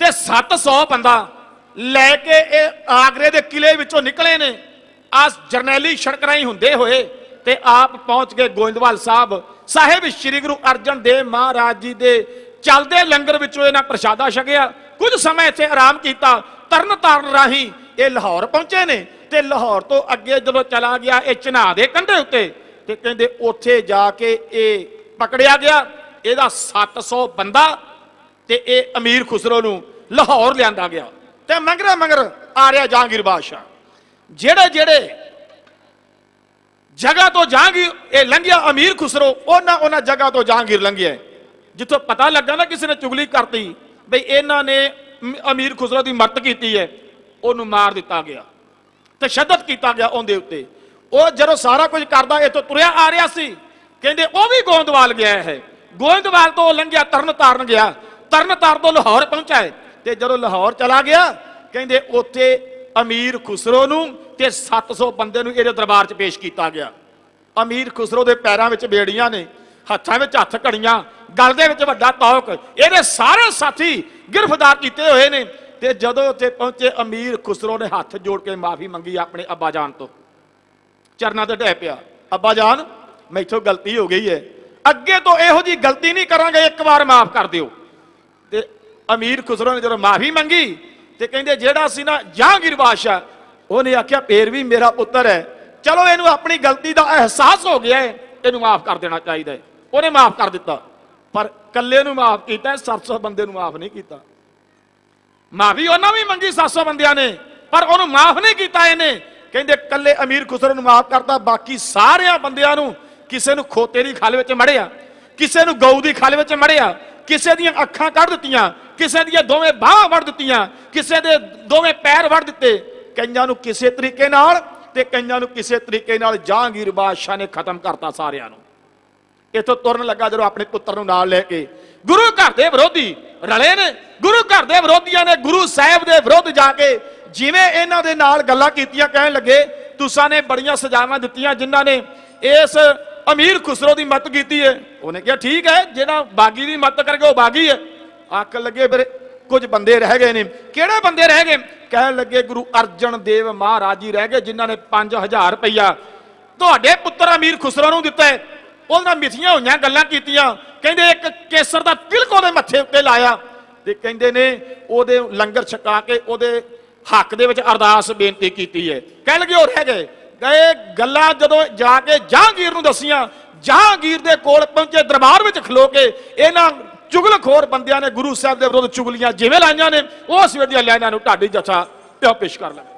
ਤੇ 700 ਬੰਦਾ ਲੈ ਕੇ ਇਹ ਆਗਰੇ ਦੇ ਕਿਲੇ ਵਿੱਚੋਂ ਨਿਕਲੇ ਨੇ। ਆ ਜਰਨੈਲੀ ਸੜਕ ਰਾਹੀਂ ਹੁੰਦੇ ਹੋਏ ਤੇ ਆਪ ਪਹੁੰਚ ਗਏ ਗੋਇੰਦਵਾਲ ਸਾਹਿਬ। ਸਾਹਿਬ, ਸ੍ਰੀ ਗੁਰੂ ਅਰਜਨ ਦੇਵ ਮਹਾਰਾਜ ਜੀ ਦੇ ਚੱਲਦੇ ਲੰਗਰ ਵਿੱਚੋਂ ਇਹਨਾਂ ਪ੍ਰਸ਼ਾਦਾ ਛਕਿਆ। ਕੁਝ ਸਮਾਂ ਇੱਥੇ ਆਰਾਮ ਕੀਤਾ। ਤਰਨ ਤਾਰਨ ਰਾਹੀਂ ਇਹ ਲਾਹੌਰ ਪਹੁੰਚੇ ਨੇ ਤੇ ਲਾਹੌਰ ਤੋਂ ਅੱਗੇ ਜਦੋਂ ਚਲਾ ਗਿਆ ਇਹ ਚਨਾਹ ਦੇ ਕੰਢੇ ਉੱਤੇ ਤੇ ਕਹਿੰਦੇ ਉੱਥੇ ਜਾ ਕੇ ਇਹ ਪਕੜਿਆ ਗਿਆ। ਇਹਦਾ 700 ਬੰਦਾ ਤੇ ਇਹ ਅਮੀਰ ਖੁਸਰੋ ਨੂੰ ਲਾਹੌਰ ਲਿਆਂਦਾ ਗਿਆ। ਤੇ ਮੰਗਰਾ ਮੰਗਰ ਆ ਰਿਹਾ ਜਹਾਂਗੀਰ ਬਾਦਸ਼ਾਹ। ਜਿਹੜੇ ਜਿਹੜੇ ਜਗ੍ਹਾ ਤੋਂ ਜਹਾਂਗੀਰ ਇਹ ਲੰਘਿਆ ਅਮੀਰ ਖੁਸਰੋ, ਉਹਨਾਂ ਉਹਨਾਂ ਜਗ੍ਹਾ ਤੋਂ ਜਹਾਂਗੀਰ ਲੰਘਿਆ ਜਿੱਥੋਂ ਪਤਾ ਲੱਗਾ ਨਾ ਕਿਸੇ ਨੇ ਚੁਗਲੀ ਕਰਤੀ, ਬਈ ਇਹਨਾਂ ਨੇ ਅਮੀਰ ਖੁਸਰੋ ਦੀ ਮਦਦ ਕੀਤੀ ਹੈ, ਉਹਨੂੰ ਮਾਰ ਦਿੱਤਾ ਗਿਆ। ਤਸ਼ੱਦਦ ਕੀਤਾ ਗਿਆ ਉਹਦੇ ਉੱਤੇ। ਉਹ ਜਦੋਂ ਸਾਰਾ ਕੁਝ ਕਰਦਾ ਇਹ ਤੋਂ ਤੁਰਿਆ ਆ ਰਿਹਾ ਸੀ, ਕਹਿੰਦੇ ਉਹ ਵੀ ਗੋਇੰਦਵਾਲ ਗਿਆ ਹੈ। ਗੋਇੰਦਵਾਲ ਤੋਂ ਲੰਘਿਆ ਤਰਨ ਤਾਰਨ ਗਿਆ। ਤਰਨ ਤਾਰਨ ਤੋਂ ਲਾਹੌਰ ਪਹੁੰਚਾ ਤੇ ਜਦੋਂ ਲਾਹੌਰ ਚਲਾ ਗਿਆ, ਕਹਿੰਦੇ ਉੱਥੇ ਅਮੀਰ ਖੁਸਰੋ ਨੂੰ ਤੇ 700 ਬੰਦੇ ਨੂੰ ਇਹਦੇ ਦਰਬਾਰ 'ਚ ਪੇਸ਼ ਕੀਤਾ ਗਿਆ। ਅਮੀਰ ਖੁਸਰੋ ਦੇ ਪੈਰਾਂ ਵਿੱਚ ਬੇੜੀਆਂ ਨੇ, ਹੱਥਾਂ ਵਿੱਚ ਹੱਥ ਘੜੀਆਂ, ਗਲ ਦੇ ਵਿੱਚ ਵੱਡਾ ਤੌਕ ਇਹਦੇ ਸਾਰੇ ਸਾਥੀ ਗ੍ਰਿਫਤਾਰ ਕੀਤੇ ਹੋਏ ਨੇ ਤੇ ਜਦੋਂ ਉੱਥੇ ਪਹੁੰਚੇ, ਅਮੀਰ ਖੁਸਰੋ ਨੇ ਹੱਥ ਜੋੜ ਕੇ ਮਾਫੀ ਮੰਗੀ ਆਪਣੇ ਅੱਬਾ ਜਾਨ ਤੋਂ। ਚਰਨਾਂ ਤੇ ਢਹਿ ਪਿਆ। ਅੱਬਾ ਜਾਨ, ਮੈਥੋਂ ਗਲਤੀ ਹੋ ਗਈ ਹੈ। ਅੱਗੇ ਤੋਂ ਇਹੋ ਜੀ ਗਲਤੀ ਨਹੀਂ ਕਰਾਂਗੇ, ਇੱਕ ਵਾਰ ਮਾਫ ਕਰ ਦਿਓ। ਤੇ ਅਮੀਰ ਖੁਸਰੋ ਨੇ ਜਦੋਂ ਮਾਫੀ ਮੰਗੀ ਤੇ ਕਹਿੰਦੇ, ਜਿਹੜਾ ਸੀ ਨਾ ਜਹਾਂਗੀਰ ਬਾਦਸ਼ਾਹ ਉਹਨੇ ਆਖਿਆ, ਫੇਰ ਵੀ ਮੇਰਾ ਪੁੱਤਰ ਹੈ। ਚਲੋ, ਇਹਨੂੰ ਆਪਣੀ ਗਲਤੀ ਦਾ ਅਹਿਸਾਸ ਹੋ ਗਿਆ ਹੈ, ਇਹਨੂੰ ਮਾਫ ਕਰ ਦੇਣਾ ਚਾਹੀਦਾ ਹੈ। ਉਹਨੇ ਮਾਫ ਕਰ ਦਿੱਤਾ। ਪਰ ਕੱਲੇ ਨੂੰ ਮਾਫ ਕੀਤਾ 700 ਬੰਦੇ ਨੂੰ ਮਾਫ ਨਹੀਂ ਕੀਤਾ। ਮਾਫੀ ਉਹਨਾਂ ਵੀ ਮੰਗੀ 700 ਬੰਦਿਆਂ ਨੇ, ਪਰ ਉਹਨੂੰ ਮਾਫ ਨਹੀਂ ਕੀਤਾ ਇਹਨੇ। ਕਹਿੰਦੇ ਕੱਲੇ ਅਮੀਰ ਖੁਸਰੋ ਨੂੰ ਮਾਫ ਕਰਤਾ, ਬਾਕੀ ਸਾਰਿਆਂ ਬੰਦਿਆਂ ਨੂੰ ਕਿਸੇ ਨੂੰ ਖੋਤੇ ਦੀ ਖਾਲ ਵਿੱਚ ਮੜਿਆ, ਕਿਸੇ ਨੂੰ ਗਊ ਦੀ ਖਾਲ ਵਿੱਚ ਮੜਿਆ ਕਿਸੇ ਦੀਆਂ ਅੱਖਾਂ ਕੱਢ ਦਿੱਤੀਆਂ, ਕਿਸੇ ਦੀਆਂ ਦੋਵੇਂ ਬਾਹਾਂ ਵੱਢ ਦਿੱਤੀਆਂ, ਕਿਸੇ ਦੇ ਦੋਵੇਂ ਪੈਰ ਵੱਢ ਦਿੱਤੇ, ਕਈਆਂ ਨੂੰ ਕਿਸੇ ਤਰੀਕੇ ਨਾਲ ਤੇ ਕਈਆਂ ਨੂੰ ਕਿਸੇ ਤਰੀਕੇ ਨਾਲ ਜਹਾਂਗੀਰ ਬਾਦਸ਼ਾਹ ਨੇ ਖਤਮ ਕਰਤਾ ਸਾਰਿਆਂ ਨੂੰ। ਇਥੋਂ ਤੁਰਨ ਲੱਗਾ ਜਦੋਂ ਆਪਣੇ ਪੁੱਤਰ ਨੂੰ ਨਾਲ ਲੈ ਕੇ, ਗੁਰੂ ਘਰ ਦੇ ਵਿਰੋਧੀ ਰਲੇ ਨੇ, ਗੁਰੂ ਘਰ ਦੇ ਵਿਰੋਧੀਆਂ ਨੇ ਗੁਰੂ ਸਾਹਿਬ ਦੇ ਵਿਰੁੱਧ ਜਾ ਕੇ ਜਿਵੇਂ ਇਹਨਾਂ ਦੇ ਨਾਲ ਗੱਲਾਂ ਕੀਤੀਆਂ ਕਹਿਣ ਲੱਗੇ, ਤੁਸਾਂ ਨੇ ਬੜੀਆਂ ਸਜ਼ਾਵਾਂ ਦਿੱਤੀਆਂ ਜਿਨ੍ਹਾਂ ਨੇ ਇਸ ਅਮੀਰ ਖੁਸਰੋ ਦੀ ਮਦਦ ਕੀਤੀ ਹੈ ਉਹਨੇ ਕਿਹਾ, ਠੀਕ ਹੈ ਜਿਹੜਾ ਬਾਗੀ ਦੀ ਮਦਦ ਕਰਕੇ ਉਹ ਬਾਗੀ ਹੈ ਆਖਣ ਲੱਗੇ ਫਿਰ ਕੁਝ ਬੰਦੇ ਰਹਿ ਗਏ ਨੇ। ਕਿਹੜੇ ਬੰਦੇ ਰਹਿ ਗਏ? ਕਹਿਣ ਲੱਗੇ, ਗੁਰੂ ਅਰਜਨ ਦੇਵ ਮਹਾਰਾਜ ਜੀ ਰਹਿ ਗਏ, ਜਿਨ੍ਹਾਂ ਨੇ 5000 ਰੁਪਈਆ ਤੁਹਾਡੇ ਪੁੱਤਰ ਅਮੀਰ ਖੁਸਰੋ ਨੂੰ ਦਿੱਤਾ ਹੈ ਉਹਨਾਂ ਮਿੱਠੀਆਂ ਹੋਈਆਂ ਗੱਲਾਂ ਕੀਤੀਆਂ। ਕਹਿੰਦੇ, ਇੱਕ ਕੇਸਰ ਦਾ ਤਿਲਕ ਉਹਦੇ ਮੱਥੇ ਉੱਤੇ ਲਾਇਆ। ਤੇ ਕਹਿੰਦੇ ਨੇ, ਉਹਦੇ ਲੰਗਰ ਛਕਾ ਕੇ ਉਹਦੇ ਹੱਕ ਦੇ ਵਿੱਚ ਅਰਦਾਸ ਬੇਨਤੀ ਕੀਤੀ ਹੈ ਕਹਿਣ ਲੱਗੇ, ਉਹ ਰਹਿ ਗਏ। ਗਏ ਗੱਲਾਂ ਜਦੋਂ ਜਾ ਕੇ ਜਹਾਂਗੀਰ ਨੂੰ ਦੱਸੀਆਂ, ਜਹਾਂਗੀਰ ਦੇ ਕੋਲ ਪਹੁੰਚੇ, ਦਰਬਾਰ ਵਿੱਚ ਖਲੋ ਕੇ ਇਹਨਾਂ ਚੁਗਲਖੋਰ ਬੰਦਿਆਂ ਨੇ ਗੁਰੂ ਸਾਹਿਬ ਦੇ ਵਿਰੁੱਧ ਚੁਗਲੀਆਂ ਜਿਵੇਂ ਲਾਈਆਂ ਨੇ ਉਸ ਵੇਲੇ ਦੀਆਂ ਲਾਈਨਾਂ ਨੂੰ, ਢਾਡੀ ਜਥਾ ਪਿਓ ਪੇਸ਼ ਕਰ ਲਵੇ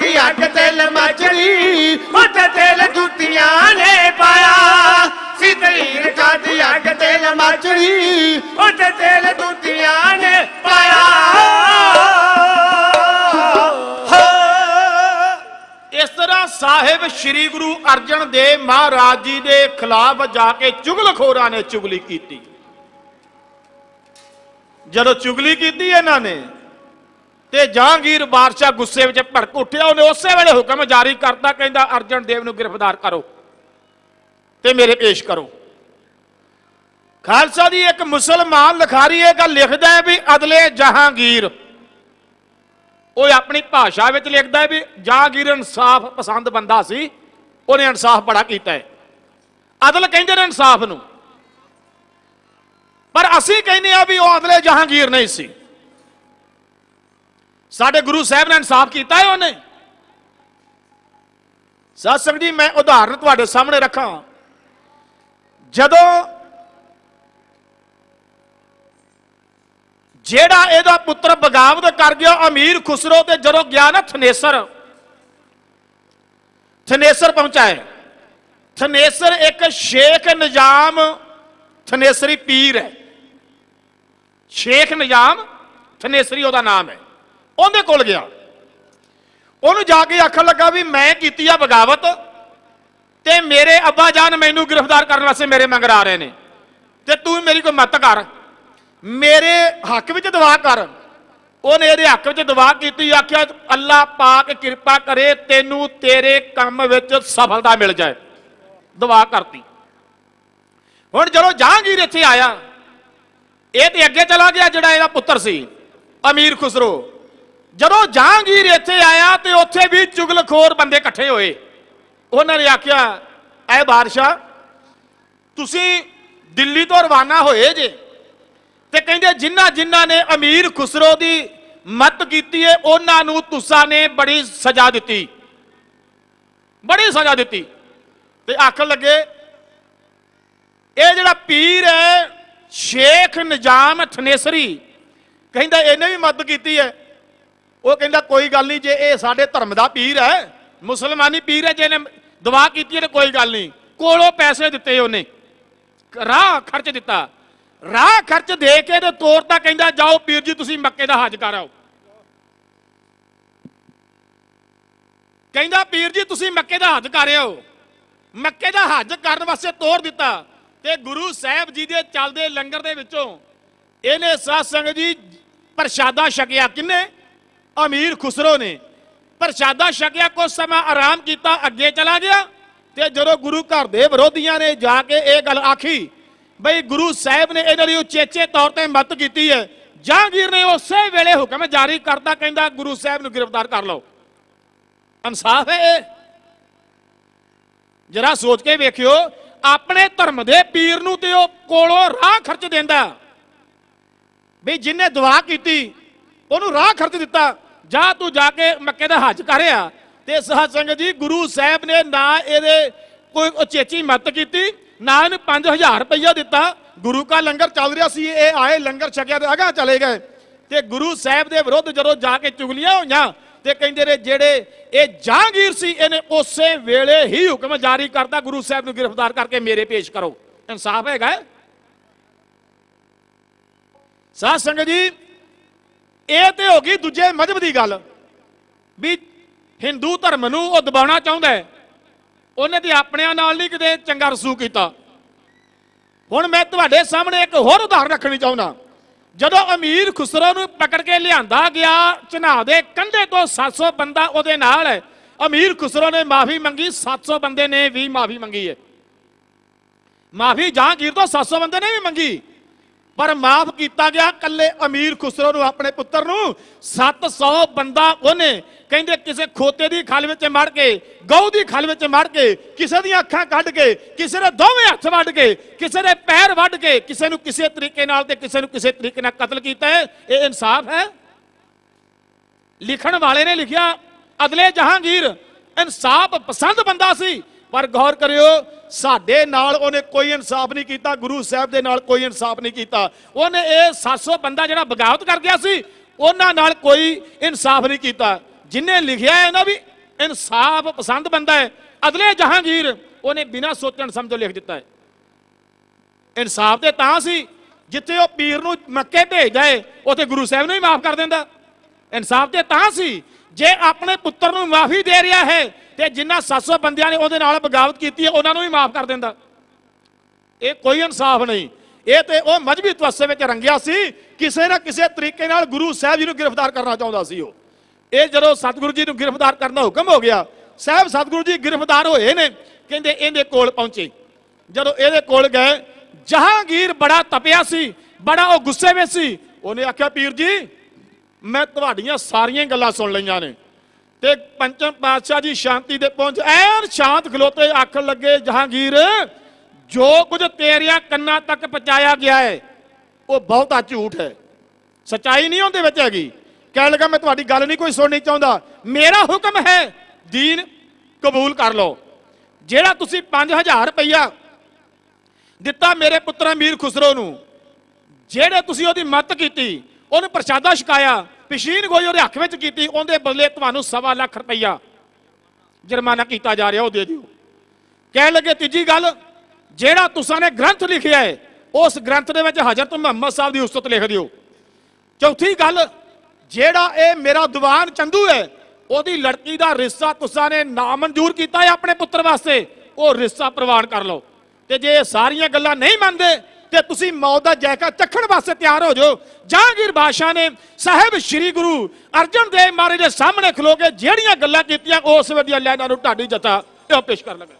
ਤੇ ਅੱਗ ਤੇਲ ਮਚੜੀ ਉੱਤੇ ਤੇਲ ਜੁੱਤੀਆਂ ਨੇ ਪਾਇਆ। ਸਿੱਧੀਰ ਖਾਦੀ ਅੱਗ ਤੇਲ ਮਚੜੀ ਉੱਤੇ ਤੇਲ ਜੁੱਤੀਆਂ ਨੇ ਪਾਇਆ। ਇਸ ਤਰ੍ਹਾਂ ਸਾਹਿਬ ਸ੍ਰੀ ਗੁਰੂ ਅਰਜਨ ਦੇਵ ਮਹਾਰਾਜ ਜੀ ਦੇ ਖਿਲਾਫ ਜਾ ਕੇ ਚੁਗਲਖੋਰਾਂ ਨੇ ਚੁਗਲੀ ਕੀਤੀ। ਜਦੋਂ ਚੁਗਲੀ ਕੀਤੀ ਇਹਨਾਂ ਨੇ ਤੇ ਜਹਾਂਗੀਰ ਬਾਦਸ਼ਾਹ ਗੁੱਸੇ ਵਿੱਚ ਭੜਕ ਉੱਠਿਆ, ਉਹਨੇ ਉਸੇ ਵੇਲੇ ਹੁਕਮ ਜਾਰੀ ਕਰਤਾ, ਕਹਿੰਦਾ, ਅਰਜਨ ਦੇਵ ਨੂੰ ਗ੍ਰਿਫਤਾਰ ਕਰੋ ਤੇ ਮੇਰੇ ਪੇਸ਼ ਕਰੋ। ਖਾਲਸਾ ਦੀ ਇੱਕ ਮੁਸਲਮਾਨ ਲਿਖਾਰੀ ਇਹ ਗੱਲ ਲਿਖਦਾ ਹੈ ਵੀ ਅਦਲੇ ਜਹਾਂਗੀਰ, ਉਹ ਆਪਣੀ ਭਾਸ਼ਾ ਵਿੱਚ ਲਿਖਦਾ ਹੈ ਵੀ ਜਹਾਂਗੀਰ ਇਨਸਾਫ ਪਸੰਦ ਬੰਦਾ ਸੀ, ਉਹਨੇ ਇਨਸਾਫ ਬੜਾ ਕੀਤਾ ਹੈ। ਅਦਲ ਕਹਿੰਦੇ ਨੇ ਇਨਸਾਫ ਨੂੰ। ਪਰ ਅਸੀਂ ਕਹਿੰਦੇ ਆ ਵੀ ਉਹ ਅਦਲੇ ਜਹਾਂਗੀਰ ਨਹੀਂ ਸੀ। ਸਾਡੇ ਗੁਰੂ ਸਾਹਿਬ ਨੇ ਇਨਸਾਫ ਕੀਤਾ ਹੈ ਉਹਨੇ? ਸਾਧ ਸੰਗਤ ਜੀ, ਮੈਂ ਉਦਾਹਰਨ ਤੁਹਾਡੇ ਸਾਹਮਣੇ ਰੱਖਾਂ। ਜਦੋਂ ਜਿਹੜਾ ਇਹਦਾ ਪੁੱਤਰ ਬਗਾਵਤ ਕਰ ਗਿਆ, ਅਮੀਰ ਖੁਸਰੋ ਤੇ ਜਦੋਂ ਗਿਆ ਨਾ ਥਨੇਸਰ ਥਨੇਸਰ ਪਹੁੰਚਾਏ ਥਨੇਸਰ ਇੱਕ ਸ਼ੇਖ ਨਿਜ਼ਾਮ ਥਨੇਸਰੀ ਪੀਰ ਹੈ। ਸ਼ੇਖ ਨਿਜ਼ਾਮ ਥਨੇਸਰੀ ਉਹਦਾ ਨਾਮ ਹੈ। ਉਹਦੇ ਕੋਲ ਗਿਆ। ਉਹਨੂੰ ਜਾ ਕੇ ਆਖਣ ਲੱਗਾ ਵੀ ਮੈਂ ਕੀਤੀ ਆ ਬਗਾਵਤ ਤੇ ਮੇਰੇ ਅੱਬਾ ਜਾਨ ਮੈਨੂੰ ਗ੍ਰਿਫਤਾਰ ਕਰਨ ਵਾਸਤੇ ਮੇਰੇ ਮੰਗਰ ਆ ਰਹੇ ਨੇ। ਤੇ ਤੂੰ ਮੇਰੀ ਕੋਈ ਮਦਦ ਕਰ। ਮੇਰੇ ਹੱਕ ਵਿੱਚ ਦੁਆ ਕਰ। ਉਹਨੇ ਇਹਦੇ ਹੱਕ ਵਿੱਚ ਦੁਆ ਕੀਤੀ, ਆਖਿਆ ਅੱਲਾ ਪਾਕ ਕਿਰਪਾ ਕਰੇ ਤੈਨੂੰ ਤੇਰੇ ਕੰਮ ਵਿੱਚ ਸਫਲਤਾ ਮਿਲ ਜਾਏ। ਦੁਆ ਕਰਤੀ। ਹੁਣ ਜਦੋਂ ਜਹਾਂਗੀਰ ਇੱਥੇ ਆਇਆ, ਇਹ ਤੇ ਅੱਗੇ ਚਲਾ ਗਿਆ ਜਿਹੜਾ ਇਹਦਾ ਪੁੱਤਰ ਸੀ, ਅਮੀਰ ਖੁਸਰੋ। ਜਦੋਂ ਜਹਾਂਗੀਰ ਇੱਥੇ ਆਇਆ ਤੇ ਉੱਥੇ ਵੀ ਚੁਗਲਖੋਰ ਬੰਦੇ ਇਕੱਠੇ ਹੋਏ, ਉਹਨਾਂ ਨੇ ਆਖਿਆ, ਐ ਬਾਦਸ਼ਾਹ, ਤੁਸੀਂ ਦਿੱਲੀ ਤੋਂ ਰਵਾਨਾ ਹੋਏ ਜੇ ਤੇ ਕਹਿੰਦੇ ਜਿਨ੍ਹਾਂ ਜਿਨ੍ਹਾਂ ਨੇ ਅਮੀਰ ਖੁਸਰੋ ਦੀ ਮਤ ਕੀਤੀ ਹੈ ਉਹਨਾਂ ਨੂੰ ਤੁਸਾਂ ਨੇ ਬੜੀ ਸਜ਼ਾ ਦਿੱਤੀ। ਬੜੀ ਸਜ਼ਾ ਦਿੱਤੀ। ਤੇ ਆਖਣ ਲੱਗੇ, ਇਹ ਜਿਹੜਾ ਪੀਰ ਹੈ, ਸ਼ੇਖ ਨਿਜ਼ਾਮ ਥਨੇਸਰੀ, ਕਹਿੰਦਾ ਇਹਨੇ ਵੀ ਮਦਦ ਕੀਤੀ ਹੈ। ਉਹ ਕਹਿੰਦਾ, ਕੋਈ ਗੱਲ ਨਹੀਂ, ਜੇ ਇਹ ਸਾਡੇ ਧਰਮ ਦਾ ਪੀਰ ਹੈ, ਮੁਸਲਮਾਨੀ ਪੀਰ ਹੈ ਜਿਹਨੇ ਦੁਆ ਕੀਤੀ ਤੇ ਕੋਈ ਗੱਲ ਨਹੀਂ। ਕੋਲੋਂ ਪੈਸੇ ਦਿੱਤੇ ਉਹਨੇ। ਰਾਹ ਖਰਚ ਦਿੱਤਾ। ਰਾਹ ਖਰਚ ਦੇ ਕੇ ਤੇ ਤੋਰਤਾ ਕਹਿੰਦਾ, ਜਾਓ ਪੀਰ ਜੀ, ਤੁਸੀਂ ਮੱਕੇ ਦਾ ਹੱਜ ਕਰ ਆਓ। ਕਹਿੰਦਾ, ਪੀਰ ਜੀ, ਤੁਸੀਂ ਮੱਕੇ ਦਾ ਹੱਜ ਕਰ ਆਓ ਮੱਕੇ ਦਾ ਹੱਜ ਕਰਨ ਵਾਸਤੇ ਤੋਰ ਦਿੱਤਾ ਤੇ ਗੁਰੂ ਸਾਹਿਬ ਜੀ ਦੇ ਚੱਲਦੇ ਲੰਗਰ ਦੇ ਵਿੱਚੋਂ ਇਹਨੇ ਸਾਧ ਸੰਗਤ ਜੀ ਪ੍ਰਸ਼ਾਦਾ ਛਕਿਆ। ਕਿੰਨੇ? ਅਮੀਰ ਖੁਸਰੋ ਨੇ ਪ੍ਰਸ਼ਾਦਾ ਛਕਿਆ ਕੁਝ ਸਮਾਂ ਆਰਾਮ ਕੀਤਾ, ਅੱਗੇ ਚਲਾ ਗਿਆ ਤੇ ਜਦੋਂ ਗੁਰੂ ਘਰ ਦੇ ਵਿਰੋਧੀਆਂ ਨੇ ਜਾ ਕੇ ਇਹ ਗੱਲ ਆਖੀ, ਬਈ ਗੁਰੂ ਸਾਹਿਬ ਨੇ ਇਹਨਾਂ ਲਈ ਉਚੇਚੇ ਤੌਰ ਤੇ ਮਦਦ ਕੀਤੀ ਹੈ, ਜਹਾਂਗੀਰ ਨੇ ਉਸੇ ਵੇਲੇ ਹੁਕਮ ਜਾਰੀ ਕਰਤਾ, ਕਹਿੰਦਾ ਗੁਰੂ ਸਾਹਿਬ ਨੂੰ ਗ੍ਰਿਫਤਾਰ ਕਰ ਲਓ। ਇਨਸਾਫ ਹੈ ਇਹ। ਜਰਾ ਸੋਚ ਕੇ ਵੇਖਿਓ, ਆਪਣੇ ਧਰਮ ਦੇ ਪੀਰ ਨੂੰ ਤੇ ਉਹ ਕੋਲੋਂ ਰਾਹ ਖਰਚ ਦਿੰਦਾ। ਵੀ ਜਿਨੇ ਦੁਆ ਕੀਤੀ ਉਹਨੂੰ ਰਾਹ ਖਰਚ ਦਿੱਤਾ। ਜਾ ਤੂੰ ਜਾ ਕੇ ਮੱਕੇ ਦਾ ਹੱਜ ਕਰਿਆ ਤੇ ਸਾਧ ਸੰਗਤ ਜੀ ਗੁਰੂ ਸਾਹਿਬ ਨੇ ਨਾ ਇਹਦੇ ਕੋਈ ਉਚੇਚੀ ਮਦਦ ਕੀਤੀ, ਨਾ ਇਹਨੂੰ 5000 ਰੁਪਈਆ ਦਿੱਤਾ। ਗੁਰੂ ਕਾ ਲੰਗਰ ਚੱਲ ਰਿਹਾ ਸੀ, ਇਹ ਆਏ ਲੰਗਰ ਛਕਿਆ ਤੇ ਅਗਾ ਚਲੇ ਗਏ। ਤੇ ਗੁਰੂ ਸਾਹਿਬ ਦੇ ਵਿਰੁੱਧ ਜਦੋਂ ਜਾ ਕੇ ਚੁਗਲੀਆਂ ਹੋਈਆਂ, ਤੇ ਕਹਿੰਦੇ ਨੇ ਜਿਹੜੇ ਇਹ ਜਹਾਂਗੀਰ ਸੀ, ਇਹਨੇ ਉਸੇ ਵੇਲੇ ਹੀ ਹੁਕਮ ਜਾਰੀ ਕਰਤਾ। ਗੁਰੂ ਸਾਹਿਬ ਨੂੰ ਗ੍ਰਿਫਤਾਰ ਕਰਕੇ ਮੇਰੇ ਪੇਸ਼ ਕਰੋ। ਇਨਸਾਫ ਹੈਗਾ ਹੈ? ਸਾਧ ਸੰਗਤ ਜੀ ਇਹ ਤੇ ਹੋ ਗਈ ਦੂਜੇ ਮਜ਼ਹਬ ਦੀ ਗੱਲ ਵੀ ਹਿੰਦੂ ਧਰਮ ਨੂੰ ਉਹ ਦਬਾਉਣਾ ਚਾਹੁੰਦਾ ਹੈ। ਉਹਨੇ ਤੇ ਆਪਣਿਆਂ ਨਾਲ ਨਹੀਂ ਕਿਤੇ ਚੰਗਾ ਰਸੂ ਕੀਤਾ। ਹੁਣ ਮੈਂ ਤੁਹਾਡੇ ਸਾਹਮਣੇ ਇੱਕ ਹੋਰ ਉਦਾਹਰਨ ਰੱਖਣੀ ਚਾਹੁੰਦਾ। ਜਦੋਂ ਅਮੀਰ ਖੁਸਰੋ ਨੂੰ ਪਕੜ ਕੇ ਲਿਆਂਦਾ ਗਿਆ ਚਨਾਹ ਦੇ ਕੰਧੇ ਤੋਂ 700 ਬੰਦਾ ਉਹਦੇ ਨਾਲ ਹੈ। ਅਮੀਰ ਖੁਸਰੋ ਨੇ ਮਾਫੀ ਮੰਗੀ 700 ਬੰਦੇ ਨੇ ਵੀ ਮਾਫੀ ਮੰਗੀ ਹੈ। ਮਾਫੀ ਜਹਾਂਗੀਰ ਤੋਂ 700 ਬੰਦੇ ਨੇ ਵੀ ਮੰਗੀ। ਪਰ ਮਾਫ ਕੀਤਾ ਗਿਆ ਕੱਲੇ ਅਮੀਰ ਖੁਸਰੋ ਨੂੰ, ਆਪਣੇ ਪੁੱਤਰ ਨੂੰ। 700 ਬੰਦਾ ਉਹਨੇ ਕਹਿੰਦੇ ਕਿਸੇ ਖੋਤੇ ਦੀ ਖਲ ਵਿੱਚ ਮੜ ਕੇ, ਗਊ ਦੀ ਖਲ ਵਿੱਚ ਮੜ ਕੇ, ਕਿਸੇ ਦੀਆਂ ਅੱਖਾਂ ਕੱਢ ਕੇ, ਕਿਸੇ ਦੇ ਦੋਵੇਂ ਹੱਥ ਵੱਢ ਕੇ, ਕਿਸੇ ਦੇ ਪੈਰ ਵੱਢ ਕੇ, ਕਿਸੇ ਨੂੰ ਕਿਸੇ ਤਰੀਕੇ ਨਾਲ ਤੇ ਕਿਸੇ ਨੂੰ ਕਿਸੇ ਤਰੀਕੇ ਨਾਲ ਕਤਲ ਕੀਤਾ ਹੈ। ਇਹ ਇਨਸਾਫ ਹੈ। ਲਿਖਣ ਵਾਲੇ ਨੇ ਲਿਖਿਆ, ਅਦਲੇ ਜਹਾਂਗੀਰ, ਇਨਸਾਫ ਪਸੰਦ ਬੰਦਾ ਸੀ। ਪਰ ਗੌਰ ਕਰਿਓ, ਸਾਡੇ ਨਾਲ ਉਹਨੇ ਕੋਈ ਇਨਸਾਫ ਨਹੀਂ ਕੀਤਾ, ਗੁਰੂ ਸਾਹਿਬ ਦੇ ਨਾਲ ਕੋਈ ਇਨਸਾਫ ਨਹੀਂ ਕੀਤਾ। ਉਹਨੇ ਇਹ 700 ਬੰਦਾ ਜਿਹੜਾ ਬਗਾਵਤ ਕਰ ਗਿਆ ਸੀ, ਉਹਨਾਂ ਨਾਲ ਕੋਈ ਇਨਸਾਫ ਨਹੀਂ ਕੀਤਾ। ਜਿਨੇ ਲਿਖਿਆ ਹੈ ਨਾ ਵੀ ਇਨਸਾਫ ਪਸੰਦ ਬੰਦਾ ਹੈ, ਅਦਲੇ ਜਹਾਂਗੀਰ ਉਹਨੇ ਬਿਨਾਂ ਸੋਚਣ ਸਮਝੋ ਲਿਖ ਦਿੱਤਾ ਹੈ। ਇਨਸਾਫ ਤੇ ਤਾਂ ਸੀ, ਜਿੱਥੇ ਉਹ ਪੀਰ ਨੂੰ ਮੱਕੇ ਭੇਜਦਾ ਏ ਉਥੇ ਗੁਰੂ ਸਾਹਿਬ ਨੂੰ ਹੀ ਮਾਫ ਕਰ ਦਿੰਦਾ। ਇਨਸਾਫ ਤੇ ਤਾਂ ਸੀ ਜੇ ਆਪਣੇ ਪੁੱਤਰ ਨੂੰ ਮਾਫੀ ਦੇ ਰਿਹਾ ਹੈ, ਤੇ ਜਿੰਨਾ 700 ਬੰਦਿਆਂ ਨੇ ਉਹਦੇ ਨਾਲ ਬਗਾਵਤ ਕੀਤੀ ਹੈ, ਉਹਨਾਂ ਨੂੰ ਵੀ ਮਾਫ ਕਰ ਦਿੰਦਾ। ਇਹ ਕੋਈ ਇਨਸਾਫ ਨਹੀਂ। ਇਹ ਤੇ ਉਹ ਮਜਬੀ ਤਵੱਸੇ ਵਿੱਚ ਰੰਗਿਆ ਸੀ, ਕਿਸੇ ਨਾ ਕਿਸੇ ਤਰੀਕੇ ਨਾਲ ਗੁਰੂ ਸਾਹਿਬ ਜੀ ਨੂੰ ਗ੍ਰਿਫਤਾਰ ਕਰਨਾ ਚਾਹੁੰਦਾ ਸੀ ਉਹ। ਇਹ ਜਦੋਂ ਸਤਿਗੁਰੂ ਜੀ ਨੂੰ ਗ੍ਰਿਫਤਾਰ ਕਰਨ ਦਾ ਹੁਕਮ ਹੋ ਗਿਆ, ਸਾਹਿਬ ਸਤਿਗੁਰੂ ਜੀ ਗ੍ਰਿਫਤਾਰ ਹੋਏ ਨੇ, ਕਹਿੰਦੇ ਇਹਦੇ ਕੋਲ ਪਹੁੰਚੇ। ਜਦੋਂ ਇਹਦੇ ਕੋਲ ਗਏ, ਜਹਾਂਗੀਰ ਬੜਾ ਤਪਿਆ ਸੀ, ਬੜਾ ਉਹ ਗੁੱਸੇ ਵਿੱਚ ਸੀ। ਉਹਨੇ ਆਖਿਆ, ਪੀਰ ਜੀ ਮੈਂ ਤੁਹਾਡੀਆਂ ਸਾਰੀਆਂ ਗੱਲਾਂ ਸੁਣ ਲਈਆਂ ਨੇ। ਤੇ ਪੰਚਮ ਪਾਤਸ਼ਾਹ ਜੀ ਸ਼ਾਂਤੀ ਦੇ ਪਹੁੰਚ ਐਨ ਸ਼ਾਂਤ ਖਲੋਤੇ ਆਖਣ ਲੱਗੇ, ਜਹਾਂਗੀਰ, ਜੋ ਕੁਝ ਤੇਰੀਆਂ ਕੰਨਾਂ ਤੱਕ ਪਹੁੰਚਾਇਆ ਗਿਆ ਹੈ, ਉਹ ਬਹੁਤਾ ਝੂਠ ਹੈ। ਸਚਾਈ ਨਹੀਂ ਉਹਦੇ ਵਿੱਚ ਹੈਗੀ। ਕਹਿਣ ਲੱਗਾ, ਮੈਂ ਤੁਹਾਡੀ ਗੱਲ ਨਹੀਂ ਕੋਈ ਸੁਣਨੀ ਚਾਹੁੰਦਾ। ਮੇਰਾ ਹੁਕਮ ਹੈ, ਦੀਨ ਕਬੂਲ ਕਰ ਲਓ। ਜਿਹੜਾ ਤੁਸੀਂ 5000 ਰੁਪਈਆ ਦਿੱਤਾ ਮੇਰੇ ਪੁੱਤਰ ਅਮੀਰ ਖੁਸਰੋ ਨੂੰ, ਜਿਹੜੇ ਤੁਸੀਂ ਉਹਦੀ ਮਦਦ ਕੀਤੀ ਉਹਨੂੰ ਪ੍ਰਸ਼ਾਦਾ ਛਕਾਇਆ, ਪਸ਼ੀਨ ਗੋਈ ਉਹਦੇ ਹੱਕ ਵਿੱਚ ਕੀਤੀ, ਉਹਦੇ ਬਦਲੇ ਤੁਹਾਨੂੰ ਸਵਾ ਲੱਖ ਰੁਪਈਆ ਜੁਰਮਾਨਾ ਕੀਤਾ ਜਾ ਰਿਹਾ, ਉਹ ਦੇ ਦਿਓ। ਕਹਿਣ ਲੱਗੇ, ਤੀਜੀ ਗੱਲ, ਜਿਹੜਾ ਤੁਸਾਂ ਨੇ ਗ੍ਰੰਥ ਲਿਖਿਆ ਹੈ, ਉਸ ਗ੍ਰੰਥ ਦੇ ਵਿੱਚ ਹਜ਼ਰਤ ਮੁਹੰਮਦ ਸਾਹਿਬ ਦੀ ਉਸਤਤ ਲਿਖ ਦਿਓ। ਚੌਥੀ ਗੱਲ, ਜਿਹੜਾ ਇਹ ਮੇਰਾ ਦੀਵਾਨ ਚੰਦੂ ਹੈ, ਉਹਦੀ ਲੜਕੀ ਦਾ ਰਿਸ਼ਤਾ ਤੁਸਾਂ ਨੇ ਨਾਮਨਜ਼ੂਰ ਕੀਤਾ ਹੈ ਆਪਣੇ ਪੁੱਤਰ ਵਾਸਤੇ, ਉਹ ਰਿਸ਼ਤਾ ਪ੍ਰਵਾਨ ਕਰ ਲਓ। ਤੇ ਜੇ ਸਾਰੀਆਂ ਗੱਲਾਂ ਨਹੀਂ ਮੰਨਦੇ ਤੇ ਤੁਸੀਂ ਮੌਤ ਦਾ ਜਾਇਕਾ ਚੱਖਣ ਵਾਸਤੇ ਤਿਆਰ ਹੋ ਜਾਓ। ਜਹਾਂਗੀਰ ਬਾਦਸ਼ਾਹ ਨੇ ਸਾਹਿਬ ਸ੍ਰੀ ਗੁਰੂ ਅਰਜਨ ਦੇਵ ਮਹਾਰਾਜ ਦੇ ਸਾਹਮਣੇ ਖਲੋ ਕੇ ਜਿਹੜੀਆਂ ਗੱਲਾਂ ਕੀਤੀਆਂ ਉਸ ਵੇਲੇ ਦੀਆਂ ਲੈਣਾ ਨੂੰ ਢਾਡੀ ਜਥਾ ਇਹ ਪੇਸ਼ ਕਰਨ ਲੱਗਾ।